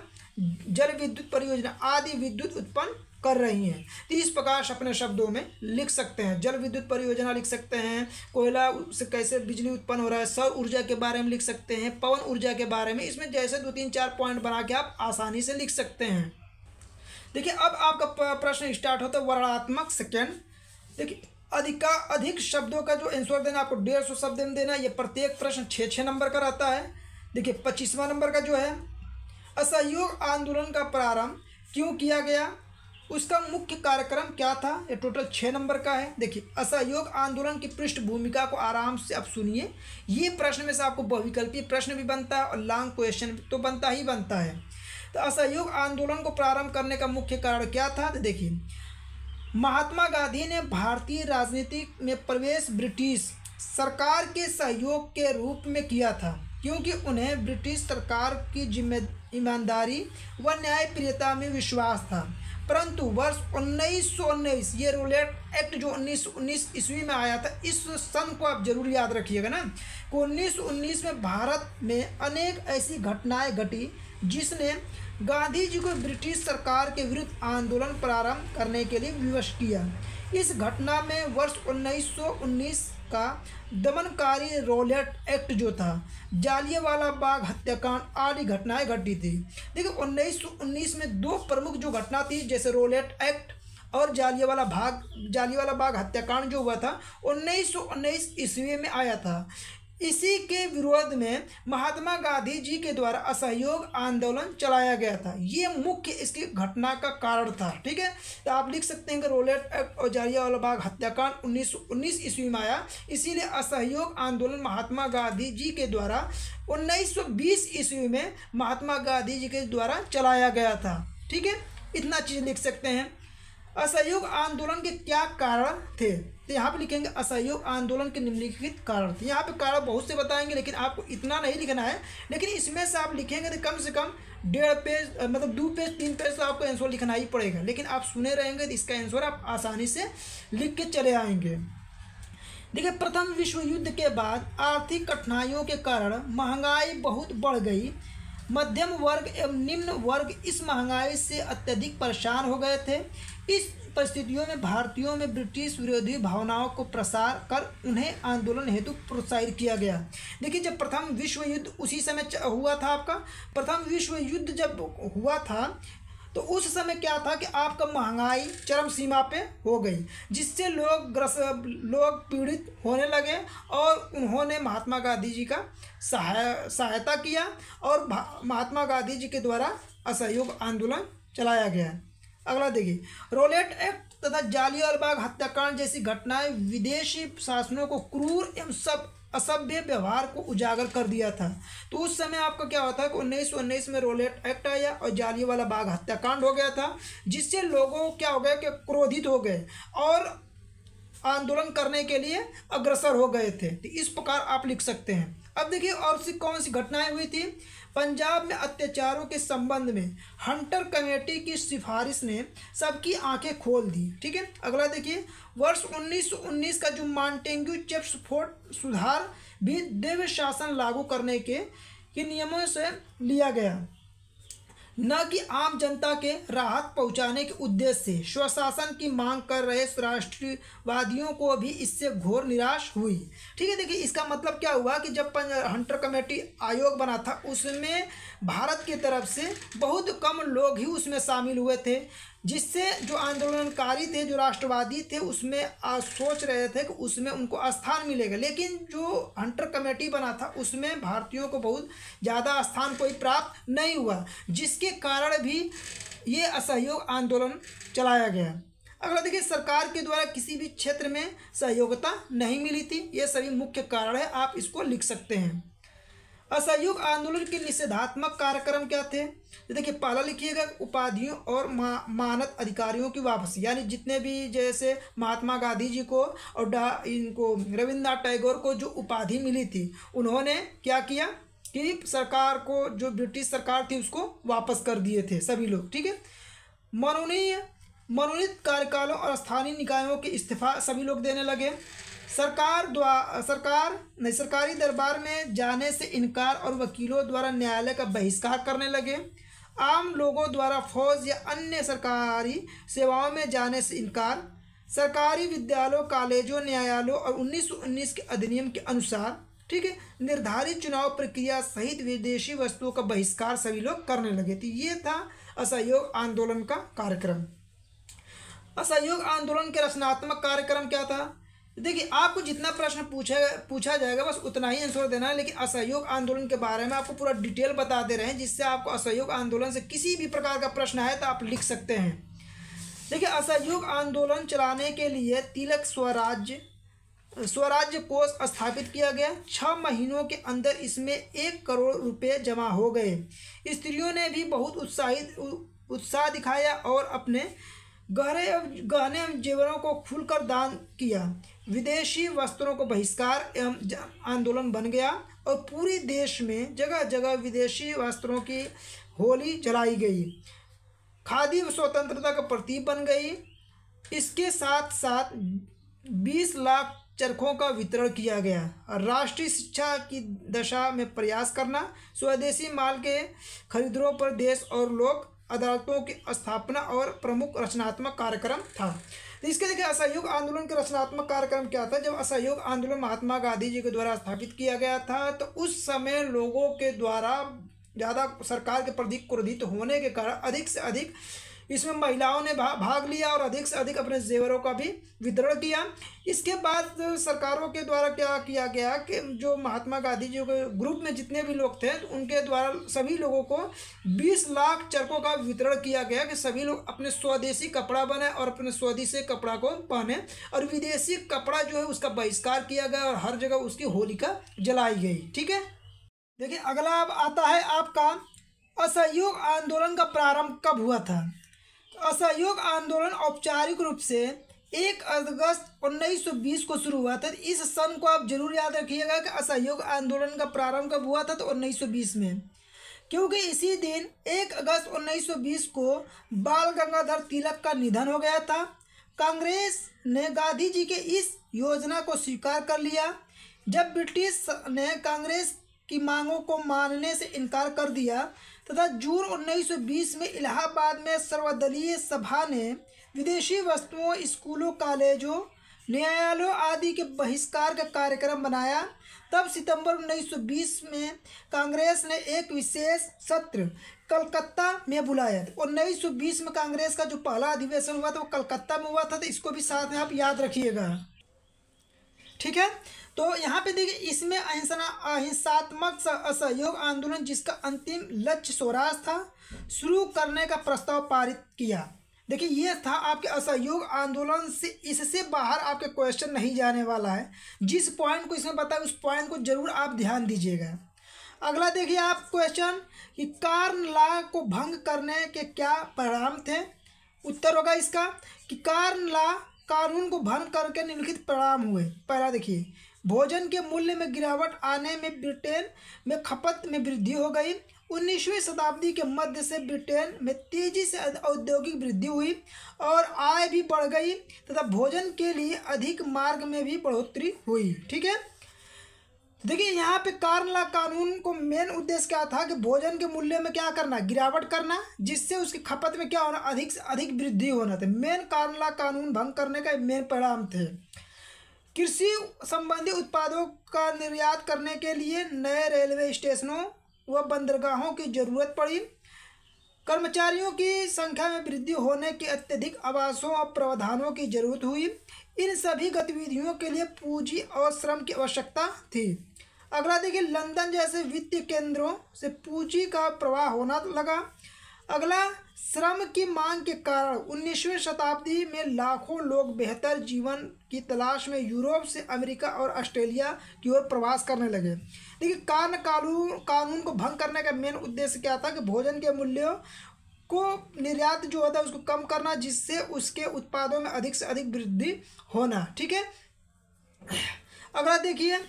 जल विद्युत परियोजना आदि विद्युत उत्पन्न कर रही हैं। तो इस प्रकार अपने शब्दों में लिख सकते हैं। जल विद्युत परियोजना लिख सकते हैं। कोयला से कैसे बिजली उत्पन्न हो रहा है, सौर ऊर्जा के बारे में लिख सकते हैं। पवन ऊर्जा के बारे में इसमें जैसे दो तीन चार पॉइंट बना के आप आसानी से लिख सकते हैं। देखिए, अब आपका प्रश्न स्टार्ट होता है वर्णात्मक सेकेंड देखिए अधिका अधिक शब्दों का जो आंसर देना, आपको डेढ़ सौ शब्द देना ये प्रत्येक प्रश्न छः छः नंबर का रहता है। देखिए, पच्चीसवां नंबर का जो है, असहयोग आंदोलन का प्रारंभ क्यों किया गया? उसका मुख्य कार्यक्रम क्या था? ये टोटल छः नंबर का है। देखिए, असहयोग आंदोलन की पृष्ठभूमिका को आराम से आप सुनिए। ये प्रश्न में से आपको बहुविकल्पीय प्रश्न भी बनता है और लॉन्ग क्वेश्चन तो बनता ही बनता है। तो असहयोग आंदोलन को प्रारंभ करने का मुख्य कारण क्या था? तो देखिए महात्मा गांधी ने भारतीय राजनीति में प्रवेश ब्रिटिश सरकार के सहयोग के रूप में किया था, क्योंकि उन्हें ब्रिटिश सरकार की जिम्मे, ईमानदारी व न्यायप्रियता में विश्वास था। परंतु वर्ष 1919 ये रूलेट एक्ट जो 1919 ईस्वी में आया था, इस सन को आप ज़रूर याद रखिएगा ना, कि उन्नीस उन्नीस में भारत में अनेक ऐसी घटनाएँ घटी, जिसने गांधी जी को ब्रिटिश सरकार के विरुद्ध आंदोलन प्रारंभ करने के लिए विवश किया। इस घटना में वर्ष 1919 का दमनकारी रोलेट एक्ट जो था, जालियावाला बाग हत्याकांड आदि घटनाएँ घटी थी। देखिए उन्नीस सौ उन्नीस में दो प्रमुख जो घटना थी, जैसे रोलेट एक्ट और जालियावाला भाग जालियावाला बाग हत्याकांड जो हुआ था, उन्नीस सौ उन्नीस ईस्वी में आया था। इसी के विरोध में महात्मा गांधी जी के द्वारा असहयोग आंदोलन चलाया गया था। ये मुख्य इसकी घटना का कारण था, ठीक है? तो आप लिख सकते हैं कि रोलेट एक्ट और जालियावाला हत्याकांड उन्नीस उन्नीस ईस्वी में आया। इसीलिए असहयोग आंदोलन महात्मा गांधी जी के द्वारा 1920 ईस्वी में महात्मा गांधी जी के द्वारा चलाया गया था, ठीक है? इतना चीज़ लिख सकते हैं। असहयोग आंदोलन के क्या कारण थे? तो यहाँ पे लिखेंगे असहयोग आंदोलन के निम्नलिखित कारण। थे यहाँ पे कारण बहुत से बताएँगे, लेकिन आपको इतना नहीं लिखना है। लेकिन इसमें से आप लिखेंगे तो कम से कम डेढ़ पेज मतलब दो पेज, तीन पेज तो आपको आंसर लिखना ही पड़ेगा। लेकिन आप सुने रहेंगे तो इसका आंसर आप आसानी से लिख के चले आएँगे। देखिए, प्रथम विश्व युद्ध के बाद आर्थिक कठिनाइयों के कारण महँगाई बहुत बढ़ गई। मध्यम वर्ग एवं निम्न वर्ग इस महँगाई से अत्यधिक परेशान हो गए थे। इस परिस्थितियों में भारतीयों में ब्रिटिश विरोधी भावनाओं को प्रसार कर उन्हें आंदोलन हेतु प्रोत्साहित किया गया। देखिए, जब प्रथम विश्व युद्ध उसी समय हुआ था आपका, प्रथम विश्व युद्ध जब हुआ था तो उस समय क्या था कि आपका महँगाई, चरम सीमा पे हो गई, जिससे लोग ग्रस, लोग पीड़ित होने लगे और उन्होंने महात्मा गांधी जी का सहाय, सहायता किया और महात्मा गांधी जी के द्वारा असहयोग आंदोलन चलाया गया। अगला देखिए। रोलेट एक्ट तथा जालियाबाग हत्याकांड जैसी घटनाएँ विदेशी शासनों को क्रूर एवं सब असभ्य व्यवहार को उजागर कर दिया था। तो उस समय आपका क्या होता है कि उन्नीस सौ उन्नीस में रोलेट एक्ट आया और जालियावाला बाग हत्याकांड हो गया था, जिससे लोगों क्या हो गया कि क्रोधित हो गए और आंदोलन करने के लिए अग्रसर हो गए थे। तो इस प्रकार आप लिख सकते हैं। अब देखिए और सी कौन सी घटनाएँ हुई थी? पंजाब में अत्याचारों के संबंध में हंटर कमेटी की सिफारिश ने सबकी आँखें खोल दी। ठीक है? अगला देखिए वर्ष 1919 का जो मांटेंग्यू चेप्सफोर्ड सुधार भी दिव्य शासन लागू करने के, के नियमों से लिया गया। न कि आम जनता के राहत पहुँचाने के उद्देश्य से स्वशासन की मांग कर रहे राष्ट्रवादियों को भी इससे घोर निराश हुई। ठीक है, देखिए, इसका मतलब क्या हुआ कि जब हंटर कमेटी आयोग बना था, उसमें भारत की तरफ़ से बहुत कम लोग ही उसमें शामिल हुए थे। जिससे जो आंदोलनकारी थे जो राष्ट्रवादी थे उसमें आ, सोच रहे थे कि उसमें उनको स्थान मिलेगा। लेकिन जो हंटर कमेटी बना था उसमें भारतीयों को बहुत ज़्यादा स्थान कोई प्राप्त नहीं हुआ जिसके कारण भी ये असहयोग आंदोलन चलाया गया। अगला देखिए सरकार के द्वारा किसी भी क्षेत्र में सहयोगता नहीं मिली थी। ये सभी मुख्य कारण है आप इसको लिख सकते हैं। असहयोग आंदोलन के निषेधात्मक कार्यक्रम क्या थे? देखिए पहला लिखिएगा उपाधियों और मा, मानद अधिकारियों की वापसी। यानी जितने भी जैसे महात्मा गांधी जी को और डा इनको रविन्द्रनाथ टैगोर को जो उपाधि मिली थी उन्होंने क्या किया कि सरकार को जो ब्रिटिश सरकार थी उसको वापस कर दिए थे सभी लोग ठीक है? मनोनीय मनोनीत कार्यकालों और स्थानीय निकायों के इस्तीफा सभी लोग देने लगे। सरकार द्वारा सरकार, नहीं, सरकारी दरबार में जाने से इनकार और वकीलों द्वारा न्यायालय का बहिष्कार करने लगे। आम लोगों द्वारा फौज या अन्य सरकारी सेवाओं में जाने से इनकार। सरकारी विद्यालयों, कॉलेजों, न्यायालयों और 1919 के अधिनियम के अनुसार, ठीक है, निर्धारित चुनाव प्रक्रिया सहित विदेशी वस्तुओं का बहिष्कार सभी लोग करने लगे थे। ये था असहयोग आंदोलन का कार्यक्रम। असहयोग आंदोलन के रचनात्मक कार्यक्रम क्या था? देखिए, आपको जितना प्रश्न पूछा पूछा जाएगा, बस उतना ही आंसर देना है, लेकिन असहयोग आंदोलन के बारे में आपको पूरा डिटेल बता दे रहे हैं जिससे आपको असहयोग आंदोलन से किसी भी प्रकार का प्रश्न है तो आप लिख सकते हैं। देखिए, असहयोग आंदोलन चलाने के लिए तिलक स्वराज्य स्वराज्य कोष स्थापित किया गया। छः महीनों के अंदर इसमें एक करोड़ रुपए जमा हो गए। स्त्रियों ने भी बहुत उत्साहित, उत्साह दिखाया और अपने गहरे गहने एवं जेवरों को खुलकर दान किया। विदेशी वस्त्रों को बहिष्कार एवं आंदोलन बन गया और पूरे देश में जगह जगह विदेशी वस्त्रों की होली जलाई गई। खादी स्वतंत्रता का प्रतीक बन गई। इसके साथ साथ 20 लाख चरखों का वितरण किया गया। राष्ट्रीय शिक्षा की दशा में प्रयास करना, स्वदेशी माल के खरीदरों पर देश और लोग अदालतों की स्थापना और प्रमुख रचनात्मक कार्यक्रम था। तो इसके देखिए असहयोग आंदोलन के रचनात्मक कार्यक्रम क्या था? जब असहयोग आंदोलन महात्मा गांधी जी के द्वारा स्थापित किया गया था तो उस समय लोगों के द्वारा ज़्यादा सरकार के प्रति क्रोधित होने के कारण अधिक से अधिक इसमें महिलाओं ने भा, भाग लिया और अधिक से अधिक अपने जेवरों का भी वितरण किया। इसके बाद सरकारों के द्वारा क्या किया गया कि जो महात्मा गांधी जी के ग्रुप में जितने भी लोग थे तो उनके द्वारा सभी लोगों को 20 लाख चरकों का वितरण किया गया कि सभी लोग अपने स्वदेशी कपड़ा बने और अपने स्वदेशी कपड़ा को पहने। और विदेशी कपड़ा जो है उसका बहिष्कार किया गया और हर जगह उसकी होलिका जलाई गई। ठीक है? देखिए अगला अब आता है आपका असहयोग आंदोलन का प्रारंभ कब हुआ था? असहयोग आंदोलन औपचारिक रूप से एक अगस्त 1920 को शुरू हुआ था। इस सन को आप ज़रूर याद रखिएगा कि असहयोग आंदोलन का प्रारंभ कब हुआ था तो 1920 में। क्योंकि इसी दिन एक अगस्त 1920 को बाल गंगाधर तिलक का निधन हो गया था। कांग्रेस ने गांधी जी के इस योजना को स्वीकार कर लिया। जब ब्रिटिश ने कांग्रेस की मांगों को मानने से इनकार कर दिया तथा जून 1920 में इलाहाबाद में सर्वदलीय सभा ने विदेशी वस्तुओं, स्कूलों, कॉलेजों, न्यायालयों आदि के बहिष्कार का कार्यक्रम बनाया। तब सितंबर 1920 में कांग्रेस ने एक विशेष सत्र कलकत्ता में बुलाया। सौ बीस में कांग्रेस का जो पहला अधिवेशन हुआ था, वो कलकत्ता में हुआ था तो इसको भी साथ में आप याद रखिएगा। ठीक है? तो यहाँ पे देखिए, इसमें अहिंसा अहिंसात्मक असहयोग आंदोलन जिसका अंतिम लक्ष्य स्वराज था, शुरू करने का प्रस्ताव पारित किया। देखिए, ये था आपके असहयोग आंदोलन से, इससे बाहर आपके क्वेश्चन नहीं जाने वाला है। जिस पॉइंट को इसमें बताया, उस पॉइंट को ज़रूर आप ध्यान दीजिएगा। अगला देखिए आप क्वेश्चन कि कार्न ला को भंग करने के क्या परिणाम थे? उत्तर होगा इसका कि कार्न ला, कानून को भंग करके निम्नलिखित परिणाम हुए। पहला देखिए भोजन के मूल्य में गिरावट आने में ब्रिटेन में खपत में वृद्धि हो गई। उन्नीसवीं शताब्दी के मध्य से ब्रिटेन में तेज़ी से औद्योगिक वृद्धि हुई और आय भी बढ़ गई तथा भोजन के लिए अधिक मार्ग में भी बढ़ोतरी हुई। ठीक है? देखिए, यहाँ पे कार्नला कानून को मेन उद्देश्य क्या था कि भोजन के मूल्य में क्या करना, गिरावट करना, जिससे उसकी खपत में क्या होना, अधिक से अधिक वृद्धि होना था। मेन कार्नला कानून भंग करने का मेन परिणाम थे। कृषि संबंधी उत्पादों का निर्यात करने के लिए नए रेलवे स्टेशनों व बंदरगाहों की ज़रूरत पड़ी। कर्मचारियों की संख्या में वृद्धि होने के अत्यधिक आवासों और प्रावधानों की ज़रूरत हुई। इन सभी गतिविधियों के लिए पूंजी और श्रम की आवश्यकता थी। अगला देखिए, लंदन जैसे वित्तीय केंद्रों से पूंजी का प्रवाह होना लगा। अगला, श्रम की मांग के कारण 19वीं शताब्दी में लाखों लोग बेहतर जीवन की तलाश में यूरोप से अमेरिका और ऑस्ट्रेलिया की ओर प्रवास करने लगे। देखिए, कान कानून कानून को भंग करने का मेन उद्देश्य क्या था कि भोजन के मूल्यों को निर्यात जो होता है उसको कम करना, जिससे उसके उत्पादों में अधिक से अधिक वृद्धि होना। ठीक है? अगला देखिए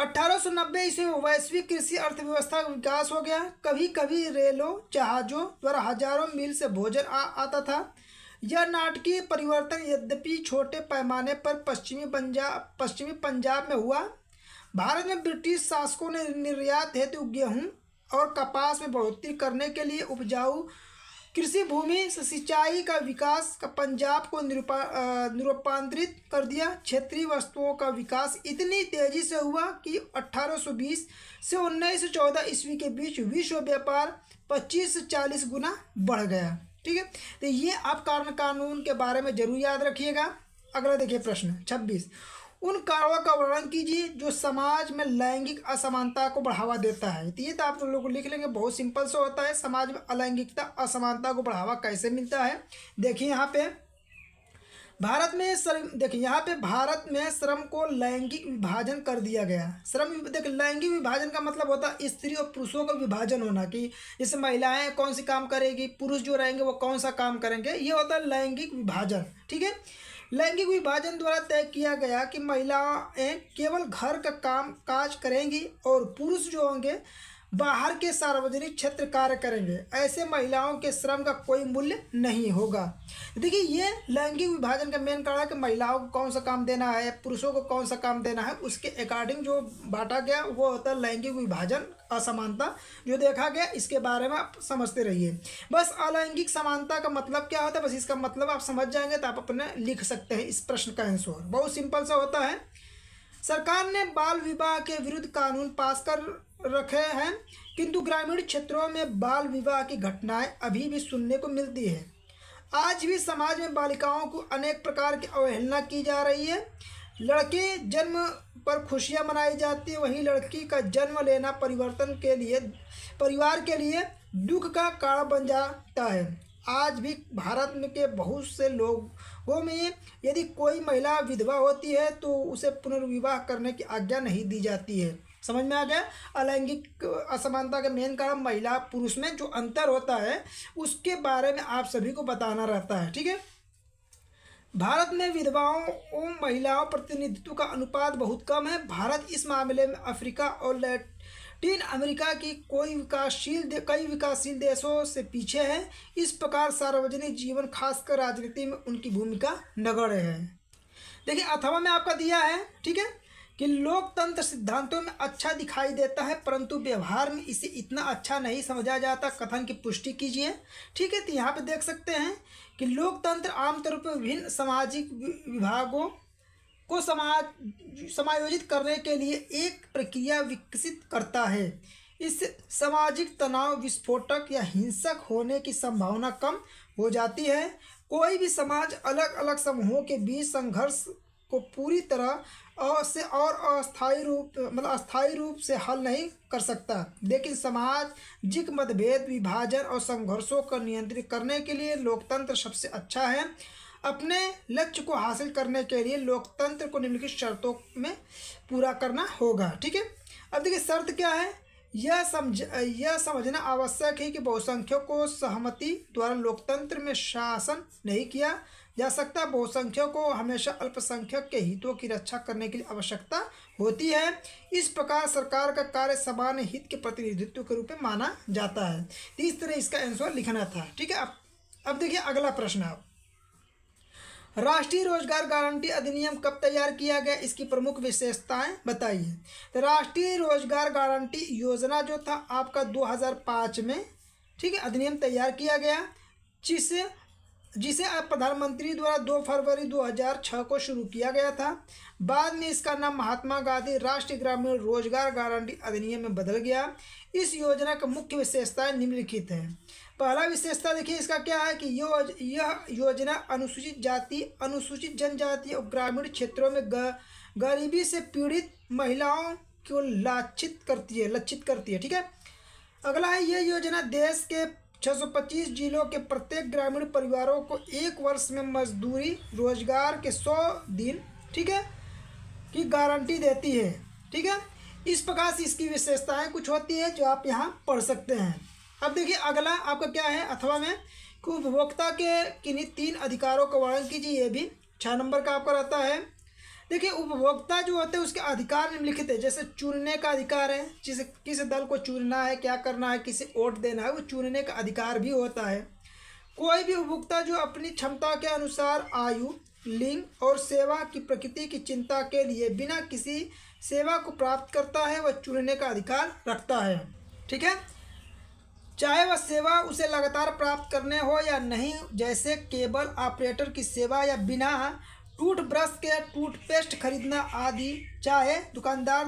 1890 ईस्वी में वैश्विक कृषि अर्थव्यवस्था का विकास हो गया। कभी कभी रेलों, जहाज़ों द्वारा हज़ारों मील से भोजन आ, आता था। यह नाटकीय परिवर्तन यद्यपि छोटे पैमाने पर पश्चिमी पंजाब पश्चिमी पंजाब में हुआ। भारत में ब्रिटिश शासकों ने निर्यात हेतु गेहूँ और कपास में बढ़ोतरी करने के लिए उपजाऊ कृषि भूमि से सिंचाई का विकास का पंजाब को निरूपा निरूपांतरित कर दिया। क्षेत्रीय वस्तुओं का विकास इतनी तेज़ी से हुआ कि 1820 से 1914 ईस्वी के बीच विश्व व्यापार 25 से 40 गुना बढ़ गया। ठीक है? तो ये आप कारण कानून के बारे में ज़रूर याद रखिएगा। अगला देखिए प्रश्न 26 उन कारणों का वर्णन कीजिए जो समाज में लैंगिक असमानता को बढ़ावा देता है। तो ये तो आप तो लोग लिख लेंगे, बहुत सिंपल से होता है। समाज में अलैंगिकता, असमानता को बढ़ावा कैसे मिलता है? देखिए यहाँ पे, भारत में श्रम देखिए यहाँ पे भारत में श्रम को लैंगिक विभाजन कर दिया गया। श्रम देख लैंगिक विभाजन का मतलब होता है स्त्री और पुरुषों का विभाजन होना कि जैसे महिलाएँ कौन सी काम करेगी, पुरुष जो रहेंगे वो कौन सा काम करेंगे? ये होता है लैंगिक विभाजन, ठीक है? लैंगिक विभाजन द्वारा तय किया गया कि महिलाएँ केवल घर का काम काज करेंगी और पुरुष जो होंगे बाहर के सार्वजनिक क्षेत्र कार्य करेंगे। ऐसे महिलाओं के श्रम का कोई मूल्य नहीं होगा। देखिए, ये लैंगिक विभाजन का मेन कारण है कि महिलाओं को कौन सा काम देना है, पुरुषों को कौन सा काम देना है, उसके अकॉर्डिंग जो बांटा गया, वो होता है लैंगिक विभाजन, असमानता, जो देखा गया, इसके बारे में आप समझते रहिए। बस अलैंगिक समानता का मतलब क्या होता है? बस इसका मतलब आप समझ जाएँगे तो आप अपने लिख सकते हैं इस प्रश्न का आंसर बहुत सिंपल सा होता है। सरकार ने बाल विवाह के विरुद्ध कानून पास कर रखे हैं। किंतु ग्रामीण क्षेत्रों में बाल विवाह की घटनाएँ अभी भी सुनने को मिलती है। आज भी समाज में बालिकाओं को अनेक प्रकार की अवहेलना की जा रही है। लड़के जन्म पर खुशियाँ मनाई जाती है, वहीं लड़की का जन्म लेना परिवर्तन के लिए, परिवार के लिए दुख का कारण बन जाता है। आज भी भारत में के बहुत से लोगों में यदि कोई महिला विधवा होती है तो उसे पुनर्विवाह करने की आज्ञा नहीं दी जाती है। समझ में आ गया? अलैंगिक असमानता का मेन कारण महिला पुरुष में जो अंतर होता है, उसके बारे में आप सभी को बताना रहता है, ठीक है? भारत में विधवाओं और महिलाओं प्रतिनिधित्व का अनुपात बहुत कम है। भारत इस मामले में अफ्रीका और लैटिन अमेरिका की कोई विकासशील कई विकासशील देशों से पीछे है। इस प्रकार सार्वजनिक जीवन, खासकर राजनीति में, उनकी भूमिका नगण्य है। देखिए, अथवा में आपका दिया है, ठीक है? कि लोकतंत्र सिद्धांतों में अच्छा दिखाई देता है, परंतु व्यवहार में इसे इतना अच्छा नहीं समझा जाता। कथन की पुष्टि कीजिए। ठीक है तो यहाँ पे देख सकते हैं कि लोकतंत्र आमतौर पर विभिन्न सामाजिक विभागों को समाज, समायोजित करने के लिए एक प्रक्रिया विकसित करता है। इस सामाजिक तनाव, विस्फोटक या हिंसक होने की संभावना कम हो जाती है। कोई भी समाज अलग अलग समूहों के बीच संघर्ष को पूरी तरह से और अस्थायी रूप मतलब अस्थायी रूप से हल नहीं कर सकता। लेकिन सामाजिक मतभेद, विभाजन और संघर्षों को नियंत्रित करने के लिए लोकतंत्र सबसे अच्छा है। अपने लक्ष्य को हासिल करने के लिए लोकतंत्र को निम्नलिखित शर्तों में पूरा करना होगा, ठीक है? अब देखिए शर्त क्या है? यह समझ यह समझना आवश्यक है कि बहुसंख्यक को सहमति द्वारा लोकतंत्र में शासन नहीं किया जा सकता। बहुसंख्यक को हमेशा अल्पसंख्यक के हितों की रक्षा करने की आवश्यकता होती है। इस प्रकार सरकार का कार्य सामान्य हित के प्रतिनिधित्व के रूप में माना जाता है। इस तरह इसका आंसर लिखना था। ठीक है, अब अब देखिए अगला प्रश्न अब राष्ट्रीय रोज़गार गारंटी अधिनियम कब तैयार किया गया, इसकी प्रमुख विशेषताएँ बताइए। तो राष्ट्रीय रोज़गार गारंटी योजना जो था, आपका 2005 में, ठीक है, अधिनियम तैयार किया गया, जिसे जिसे प्रधानमंत्री द्वारा 2 फरवरी 2006 को शुरू किया गया था। बाद में इसका नाम महात्मा गांधी राष्ट्रीय ग्रामीण रोज़गार गारंटी अधिनियम में बदल गया। इस योजना का मुख्य विशेषताएँ निम्नलिखित है। पहला विशेषता देखिए इसका क्या है कि योज यह योजना अनुसूचित जाति, अनुसूचित जनजाति और ग्रामीण क्षेत्रों में गरीबी से पीड़ित महिलाओं को लाछित करती है लक्षित करती है, ठीक है? अगला है यह योजना देश के 625 जिलों के प्रत्येक ग्रामीण परिवारों को एक वर्ष में मजदूरी, रोज़गार के 100 दिन, ठीक है, की गारंटी देती है, ठीक है? इस प्रकार से इसकी विशेषताएँ कुछ होती है जो आप यहाँ पढ़ सकते हैं। अब देखिए, अगला आपका क्या है? अथवा में कि उपभोक्ता के किन्हीं तीन अधिकारों का वर्णन कीजिए, ये भी छः नंबर का आपका रहता है। देखिए, उपभोक्ता जो होते हैं, उसके अधिकार निम्नलिखित है। जैसे चुनने का अधिकार है, जिसे किस दल को चुनना है, क्या करना है, किसे वोट देना है, वो चुनने का अधिकार भी होता है। कोई भी उपभोक्ता जो अपनी क्षमता के अनुसार आयु, लिंग और सेवा की प्रकृति की चिंता के लिए बिना किसी सेवा को प्राप्त करता है, वह चुनने का अधिकार रखता है। ठीक है? चाहे वह सेवा उसे लगातार प्राप्त करने हो या नहीं, जैसे केबल ऑपरेटर की सेवा या बिना टूथब्रश के टूथपेस्ट खरीदना आदि, चाहे दुकानदार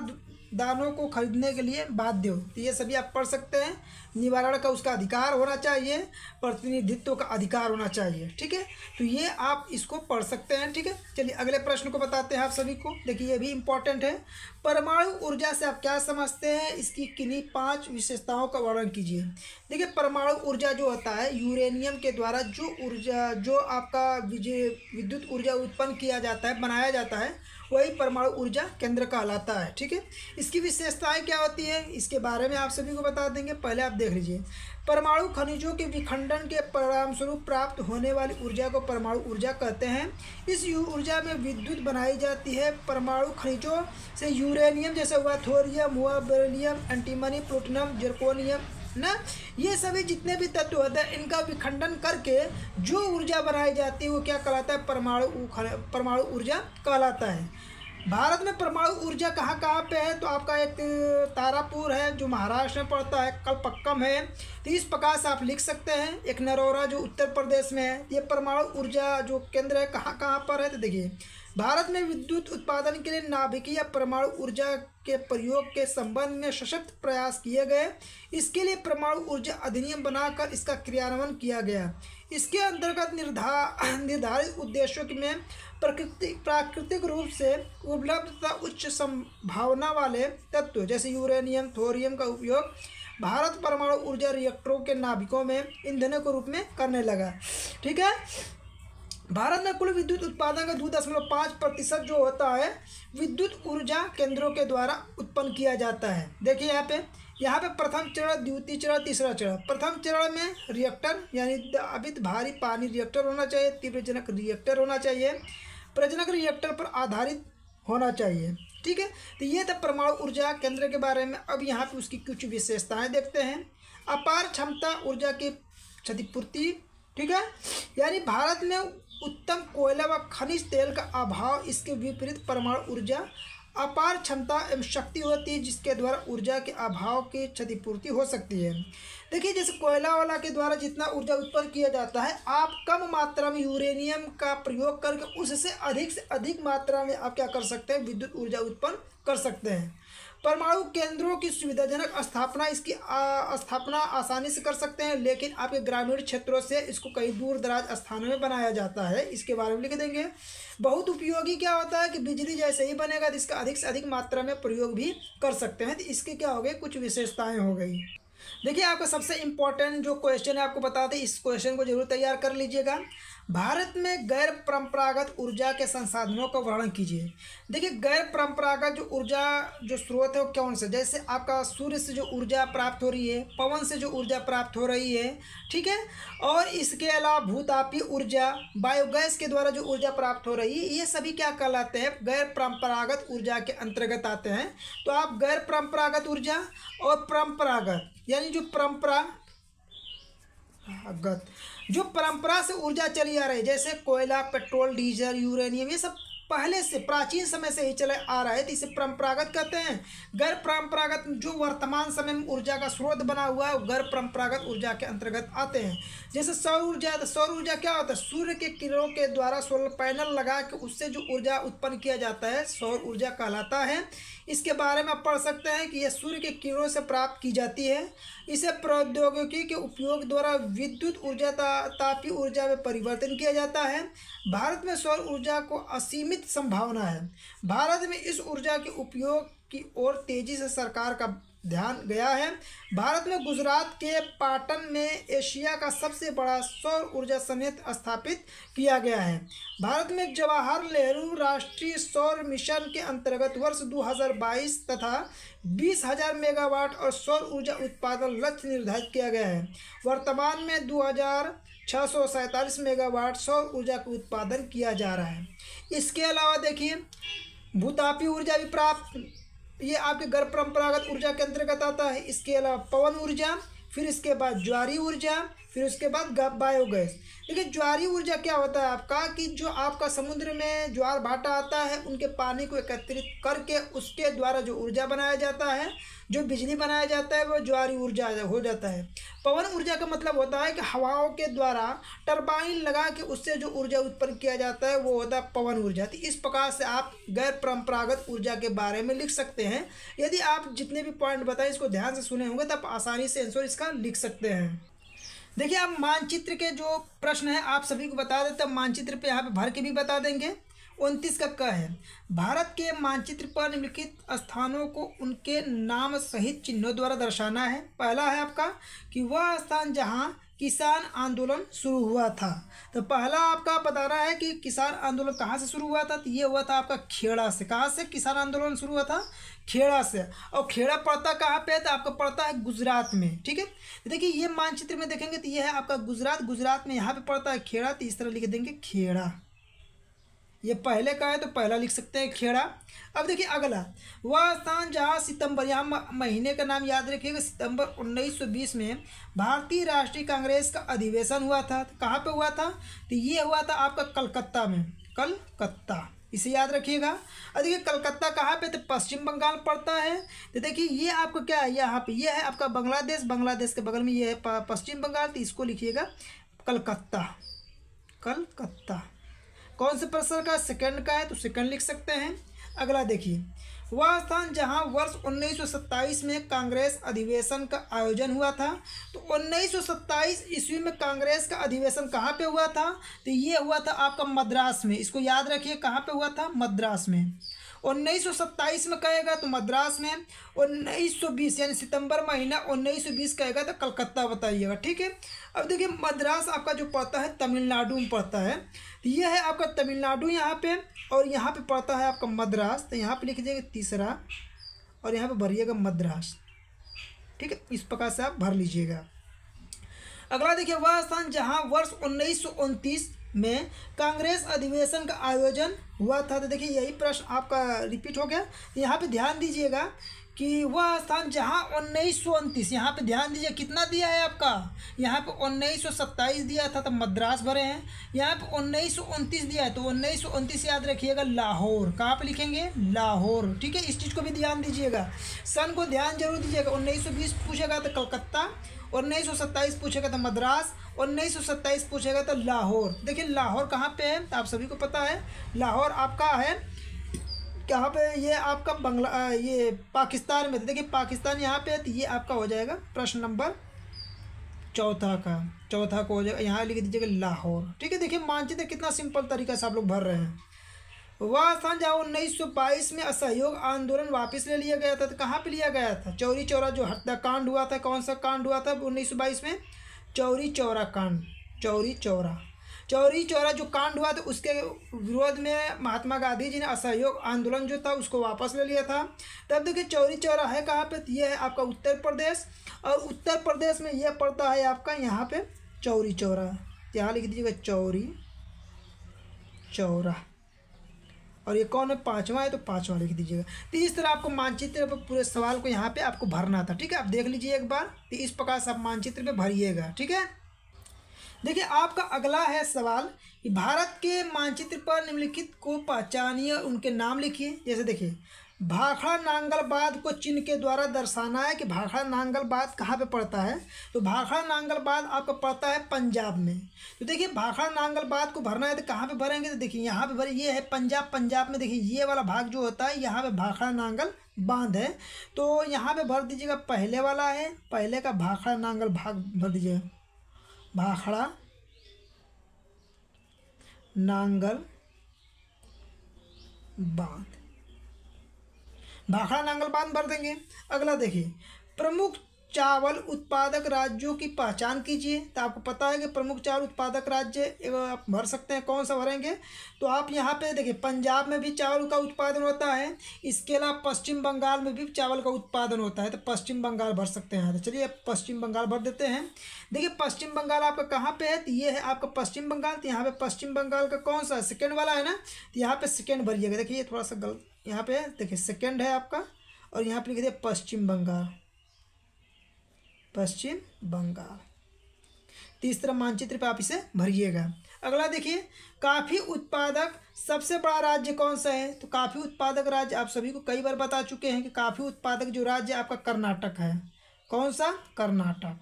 दानों को खरीदने के लिए बाध्य हो। तो ये सभी आप पढ़ सकते हैं। निवारण का उसका अधिकार होना चाहिए, प्रतिनिधित्व का अधिकार होना चाहिए, ठीक है? तो ये आप इसको पढ़ सकते हैं, ठीक है? चलिए अगले प्रश्न को बताते हैं आप सभी को। देखिए, ये भी इम्पोर्टेंट है। परमाणु ऊर्जा से आप क्या समझते हैं? इसकी किन्हीं पाँच विशेषताओं का वर्णन कीजिए। देखिए, परमाणु ऊर्जा जो होता है यूरेनियम के द्वारा जो ऊर्जा, जो आपका विद्युत ऊर्जा उत्पन्न किया जाता है, बनाया जाता है वही परमाणु ऊर्जा केंद्र कहलाता है, ठीक है? इसकी विशेषताएँ क्या होती है? इसके बारे में आप सभी को बता देंगे, पहले आप देख लीजिए। परमाणु खनिजों के विखंडन के परिणाम स्वरूप प्राप्त होने वाली ऊर्जा को परमाणु ऊर्जा कहते हैं। इस ऊर्जा में विद्युत बनाई जाती है, परमाणु खनिजों से यूरेनियम जैसे हुआ, थोरियम हुआ, बेरिलियम, एंटीमनी, प्लूटोनियम, जर्कोनियम ना? ये सभी जितने भी तत्व होते हैं, इनका विखंडन करके जो ऊर्जा बनाई जाती है, वो क्या कहलाता है? परमाणु परमाणु ऊर्जा कहलाता है। भारत में परमाणु ऊर्जा कहाँ कहाँ पे है? तो आपका एक तारापुर है, जो महाराष्ट्र में पड़ता है, कलपक्कम है। तो इस प्रकार से आप लिख सकते हैं। एक नरोरा जो उत्तर प्रदेश में है, ये परमाणु ऊर्जा जो केंद्र है, कहाँ कहाँ पर है? तो देखिए भारत में विद्युत उत्पादन के लिए नाभिकीय परमाणु ऊर्जा के प्रयोग के संबंध में सशक्त प्रयास किए गए। इसके लिए परमाणु ऊर्जा अधिनियम बनाकर इसका क्रियान्वयन किया गया। इसके अंतर्गत निर्धा, निर्धारित उद्देश्यों में प्रकृति, प्राकृतिक रूप से उपलब्ध तथा उच्च संभावना वाले तत्व जैसे यूरेनियम, थोरियम का उपयोग भारत परमाणु ऊर्जा रिएक्टरों के नाभिकों में ईंधनों के रूप में करने लगा। ठीक है? भारत में कुल विद्युत उत्पादन का दो दशमलव पाँच प्रतिशत जो होता है, विद्युत ऊर्जा केंद्रों के द्वारा उत्पन्न किया जाता है। देखिए यहाँ पे यहाँ पे प्रथम चरण, द्वितीय चरण, तीसरा चरण। प्रथम चरण में रिएक्टर यानी अभित भारी पानी रिएक्टर होना चाहिए, तीव्रजनक रिएक्टर होना चाहिए। प्रजनक रिएक्टर पर आधारित होना चाहिए, ठीक है? तो ये था परमाणु ऊर्जा केंद्र के बारे में। अब यहाँ पे उसकी कुछ विशेषताएँ देखते हैं। अपार क्षमता ऊर्जा की क्षतिपूर्ति, ठीक है? यानी भारत में उत्तम कोयला व खनिज तेल का अभाव, इसके विपरीत परमाणु ऊर्जा, अपार क्षमता एवं शक्ति होती है, जिसके द्वारा ऊर्जा के अभाव की क्षतिपूर्ति हो सकती है। देखिए, जैसे कोयला वाला के द्वारा जितना ऊर्जा उत्पन्न किया जाता है, आप कम मात्रा में यूरेनियम का प्रयोग करके उससे अधिक से अधिक मात्रा में आप क्या कर सकते हैं? विद्युत ऊर्जा उत्पन्न कर सकते हैं। परमाणु केंद्रों की सुविधाजनक स्थापना इसकी स्थापना आसानी से कर सकते हैं, लेकिन आपके ग्रामीण क्षेत्रों से इसको कई दूर दराज स्थानों में बनाया जाता है। इसके बारे में लिख देंगे। बहुत उपयोगी क्या होता है कि बिजली जैसे ही बनेगा तो इसका अधिक से अधिक मात्रा में प्रयोग भी कर सकते हैं। तो इसके क्या हो गए? कुछ विशेषताएँ हो गई। देखिए, आपका सबसे इम्पोर्टेंट जो क्वेश्चन है, आपको बता दें, इस क्वेश्चन को ज़रूर तैयार कर लीजिएगा। भारत में गैर परंपरागत ऊर्जा के संसाधनों का वर्णन कीजिए। देखिए, गैर परंपरागत जो ऊर्जा जो स्रोत है, वो कौन से? जैसे आपका सूर्य से जो ऊर्जा प्राप्त हो रही है, पवन से जो ऊर्जा प्राप्त हो रही है, ठीक है? और इसके अलावा भूतापीय ऊर्जा, बायोगैस के द्वारा जो ऊर्जा प्राप्त हो रही है, ये सभी क्या कहलाते हैं? गैर परंपरागत ऊर्जा के अंतर्गत आते हैं। तो आप गैर परंपरागत ऊर्जा और परंपरागत यानी जो परंपरा गत जो परंपरा से ऊर्जा चली आ रही है, जैसे कोयला, पेट्रोल, डीजल, यूरेनियम, ये सब पहले से, प्राचीन समय से ही चले आ रहा है तो इसे परंपरागत कहते हैं। गैर परंपरागत जो वर्तमान समय में ऊर्जा का स्रोत बना हुआ है, वो गैर परंपरागत ऊर्जा के अंतर्गत आते हैं। जैसे सौर ऊर्जा तो सौर ऊर्जा क्या होता है? सूर्य के किरणों के द्वारा सोलर पैनल लगा के उससे जो ऊर्जा उत्पन्न किया जाता है, सौर ऊर्जा कहलाता है। इसके बारे में आप पढ़ सकते हैं कि यह सूर्य के किरणों से प्राप्त की जाती है। इसे प्रौद्योगिकी के उपयोग द्वारा विद्युत ऊर्जा ता, तापीय ऊर्जा में परिवर्तन किया जाता है। भारत में सौर ऊर्जा को असीमित संभावना है। भारत में इस ऊर्जा के उपयोग की ओर तेज़ी से सरकार का ध्यान गया है। भारत में गुजरात के पाटन में एशिया का सबसे बड़ा सौर ऊर्जा संयंत्र स्थापित किया गया है। भारत में जवाहर नेहरू राष्ट्रीय सौर मिशन के अंतर्गत वर्ष 2022 तथा बीस हज़ार मेगावाट और सौर ऊर्जा उत्पादन लक्ष्य निर्धारित किया गया है। वर्तमान में दो हज़ार छः सौ सैंतालीस मेगावाट सौर ऊर्जा का उत्पादन किया जा रहा है। इसके अलावा देखिए, भूतापी ऊर्जा भी प्राप्त ये आपके घर परंपरागत ऊर्जा के अंतर्गत आता है। इसके अलावा पवन ऊर्जा, फिर इसके बाद ज्वारी ऊर्जा फिर उसके बाद बायोगैस देखिए, ज्वारी ऊर्जा क्या होता है आपका? कि जो आपका समुद्र में ज्वार भाटा आता है, उनके पानी को एकत्रित करके उसके द्वारा जो ऊर्जा बनाया जाता है, जो बिजली बनाया जाता है, वो ज्वारी ऊर्जा हो जाता है। पवन ऊर्जा का मतलब होता है कि हवाओं के द्वारा टरबाइन लगा के उससे जो ऊर्जा उत्पन्न किया जाता है, वो होता है पवन ऊर्जा। तो इस प्रकार से आप गैर परंपरागत ऊर्जा के बारे में लिख सकते हैं। यदि आप जितने भी पॉइंट बताएँ, इसको ध्यान से सुने होंगे तो आप आसानी से आंसर इसका लिख सकते हैं। देखिए, आप मानचित्र के जो प्रश्न है, आप सभी को बता देते हैं मानचित्र पे यहाँ पे भर के भी बता देंगे। उनतीस का क है। भारत के मानचित्र पर निम्नलिखित स्थानों को उनके नाम सहित चिन्हों द्वारा दर्शाना है। पहला है आपका कि वह स्थान जहाँ किसान आंदोलन शुरू हुआ था। तो पहला आपका बता रहा है कि किसान आंदोलन कहाँ से शुरू हुआ था? तो ये हुआ था आपका खेड़ा से। कहाँ से किसान आंदोलन शुरू हुआ था? खेड़ा से। और खेड़ा पड़ता कहाँ पे है? तो आपका पड़ता है गुजरात में, ठीक है? देखिए, ये मानचित्र में देखेंगे तो ये है आपका गुजरात। गुजरात में यहाँ पे पड़ता है खेड़ा तो इस तरह लिख देंगे खेड़ा। ये पहले का है तो पहला लिख सकते हैं खेड़ा। अब देखिए अगला। वह स्थान जहाँ सितंबर, यहाँ महीने का नाम याद रखिएगा, सितंबर 1920 में भारतीय राष्ट्रीय कांग्रेस का अधिवेशन हुआ था। तो कहाँ पे हुआ था? तो ये हुआ था आपका कलकत्ता में। कलकत्ता, इसे याद रखिएगा। और देखिए कलकत्ता कहाँ पे? तो पश्चिम बंगाल पड़ता है। तो देखिए ये आपको क्या है? यहाँ पे ये है आपका बांग्लादेश। बांग्लादेश के बगल में ये है पश्चिम बंगाल। तो इसको लिखिएगा कलकत्ता। कलकत्ता। कौन से प्रश्न का सेकंड का है तो सेकंड लिख सकते हैं। अगला देखिए। वह स्थान जहाँ वर्ष 1927 में कांग्रेस अधिवेशन का आयोजन हुआ था तो 1927 ईस्वी में कांग्रेस का अधिवेशन कहाँ पे हुआ था तो ये हुआ था आपका मद्रास में। इसको याद रखिए, कहाँ पे हुआ था, मद्रास में। 1927 में कहेगा तो मद्रास में 1920 यानी सितंबर महीना 1920 कहेगा तो कलकत्ता बताइएगा, ठीक है? अब देखिए, मद्रास आपका जो पड़ता है, तमिलनाडु में पड़ता है। ये है आपका तमिलनाडु यहाँ पे, और यहाँ पे पड़ता है आपका मद्रास। तो यहाँ पे लिख दीजिएगा तीसरा, और यहाँ पे भरिएगा मद्रास। ठीक है, इस प्रकार से आप भर लीजिएगा। अगला देखिए, वह स्थान जहाँ वर्ष उन्नीस सौ उनतीस में कांग्रेस अधिवेशन का आयोजन हुआ था। तो देखिए, यही प्रश्न आपका रिपीट हो गया। यहाँ पे ध्यान दीजिएगा कि वह स्थान जहाँ उन्नीस सौ उनतीस, यहाँ पर ध्यान दीजिए, कितना दिया है आपका? यहाँ पे उन्नीस सौ सत्ताईस दिया था तो मद्रास भरे हैं। यहाँ पे उन्नीस सौ उनतीस दिया है तो उन्नीस सौ उनतीस याद रखिएगा, लाहौर। कहाँ पे लिखेंगे? लाहौर। ठीक है, इस चीज़ को भी ध्यान दीजिएगा। सन को ध्यान ज़रूर दीजिएगा। उन्नीस सौ बीस पूछेगा तो कलकत्ता, उन्नीस सौ सत्ताईस पूछेगा तो मद्रास, उन्नीस सौ सत्ताईस पूछेगा तो लाहौर। देखिए, लाहौर कहाँ पे है? आप सभी को पता है, लाहौर आपका है कहाँ पे ये आपका बंगला ये पाकिस्तान में देखिए, पाकिस्तान यहाँ पे है तो ये आपका हो जाएगा प्रश्न नंबर चौथा का। चौथा को हो जाएगा, यहाँ लिख दीजिएगा लाहौर। ठीक है, देखिए, मानचित्र कितना सिंपल तरीका से आप लोग भर रहे हैं। वह स्थान जहाँ उन्नीस सौ बाईस में असहयोग आंदोलन वापस ले लिया गया था तो कहाँ पे लिया गया था? चौरी चौरा जो हत्याकांड हुआ था, कौन सा कांड हुआ था उन्नीस सौ बाईस में? चौरी चौरा कांड, चौरी चौरा। चौरी चौरा जो कांड हुआ था, उसके विरोध में महात्मा गांधी जी ने असहयोग आंदोलन जो था, उसको वापस ले लिया था। तब देखिए, चौरी चौरा है कहाँ पर यह है आपका उत्तर प्रदेश और उत्तर प्रदेश में यह पड़ता है आपका यहाँ पे चौरी चौरा। यहाँ लिख दीजिएगा चौरी चौरा। और ये कौन है? पाँचवा है तो पाँचवा लिख दीजिएगा। तो इस तरह आपको मानचित्र पर पूरे सवाल को यहाँ पे आपको भरना था, ठीक है? आप देख लीजिए एक बार तो इस प्रकार से आप मानचित्र पे भरिएगा, ठीक है? देखिए, आपका अगला है सवाल कि भारत के मानचित्र पर निम्नलिखित को पहचानिए, उनके नाम लिखिए। जैसे देखिए, भाखड़ा नांगलबाद को चिन्ह के द्वारा दर्शाना है कि भाखड़ा नांगलबाद कहाँ पे पड़ता है? तो भाखड़ा नांगलबाद आपको पड़ता है पंजाब में। तो देखिए, भाखड़ा नांगलबाद को भरना है तो कहाँ पे भरेंगे? तो देखिए, यहाँ पे भरे, ये है पंजाब पंजाब में देखिए, ये वाला भाग जो होता है, यहाँ पे भाखड़ा नांगल बाँध है। तो यहाँ पे भर दीजिएगा, पहले वाला है, पहले का भाखड़ा नांगल भाग भर दीजिएगा। भाखड़ा नांगल बाँध। भाखड़ा नांगल बाँध भर देंगे। अगला देखिए प्रमुख चावल उत्पादक राज्यों की पहचान कीजिए। तो आपको पता है कि प्रमुख चावल उत्पादक राज्य आप भर सकते हैं, कौन सा भरेंगे? तो आप यहाँ पे देखिए, पंजाब में भी चावल का उत्पादन होता है, इसके अलावा पश्चिम बंगाल में भी चावल का उत्पादन होता है। तो पश्चिम बंगाल भर सकते हैं। तो चलिए पश्चिम बंगाल भर देते हैं। देखिए, पश्चिम बंगाल आपका कहाँ पे है? तो ये है आपका पश्चिम बंगाल। तो यहाँ पे पश्चिम बंगाल का कौन सा सेकेंड वाला है ना? तो यहाँ पे सेकेंड भरिएगा। देखिए थोड़ा सा गलत, यहाँ पे देखिए, सेकेंड है आपका। और यहाँ पे लिख दिया पश्चिम बंगाल। पश्चिम बंगाल। तीसरा मानचित्र पे आप इसे भरिएगा। अगला देखिए, काफ़ी उत्पादक सबसे बड़ा राज्य कौन सा है? तो काफ़ी उत्पादक राज्य आप सभी को कई बार बता चुके हैं कि काफ़ी उत्पादक जो राज्य आपका कर्नाटक है। कौन सा? कर्नाटक।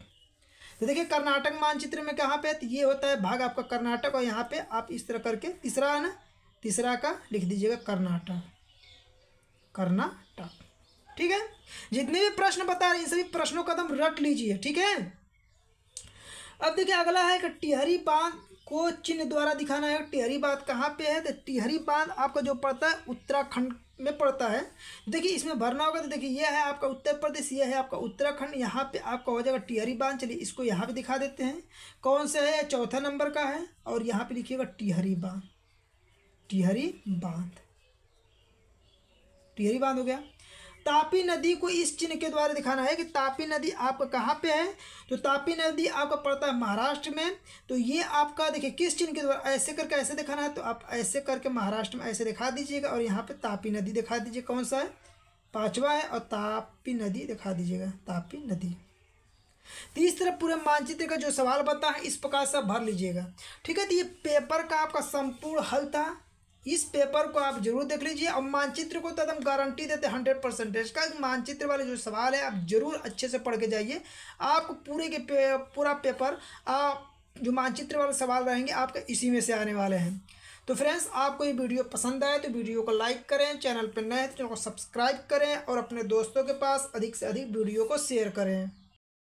तो देखिए, कर्नाटक मानचित्र में कहाँ पे तो ये होता है भाग आपका कर्नाटक और यहाँ पे आप इस तरह करके तीसरा है ना? तीसरा का लिख दीजिएगा कर्नाटक। कर्नाटक। ठीक है? जितने भी प्रश्न बता रहे हैं, सभी प्रश्नों का दम रट लीजिए, ठीक है? अब देखिए, अगला है कि टिहरी बाँध को चिन्ह द्वारा दिखाना है। टिहरी बाँध कहाँ पे है? तो टिहरी बाँध आपका जो पड़ता है, उत्तराखंड में पड़ता है। देखिए, इसमें भरना होगा तो देखिए, यह है आपका उत्तर प्रदेश, यह है आपका उत्तराखंड। यहाँ पे आपका हो जाएगा टिहरी बाँध। चलिए, इसको यहाँ पे दिखा देते हैं। कौन सा है? चौथा नंबर का है। और यहाँ पे लिखिएगा टिहरी बाँध। टिहरी बाँध। टिहरी बाँध हो गया। तापी नदी को इस चिन्ह के द्वारा दिखाना है कि तापी नदी आपका कहाँ पे है? तो तापी नदी आपका पड़ता है महाराष्ट्र में। तो ये आपका देखिए, किस चिन्ह के द्वारा ऐसे करके ऐसे दिखाना है? तो आप ऐसे करके महाराष्ट्र में ऐसे दिखा दीजिएगा और यहाँ पे तापी नदी दिखा दीजिए। कौन सा है? पाँचवा है और तापी नदी दिखा दीजिएगा। तापी नदी। तीसरा पूरे मानचित्र का जो सवाल बता है, इस प्रकार से भर लीजिएगा। ठीक है तो ये पेपर का आपका संपूर्ण हल था। इस पेपर को आप ज़रूर देख लीजिए। और मानचित्र को तो एकदम गारंटी देते हैं हंड्रेड परसेंटेज का मानचित्र वाले जो सवाल है आप ज़रूर अच्छे से पढ़ के जाइए। आपको पूरे के पे, पूरा पेपर आप जो मानचित्र वाले सवाल रहेंगे आपके इसी में से आने वाले हैं। तो फ्रेंड्स आपको ये वीडियो पसंद आए तो वीडियो को लाइक करें चैनल पर नए तो चैनल को सब्सक्राइब करें और अपने दोस्तों के पास अधिक से अधिक वीडियो को शेयर करें।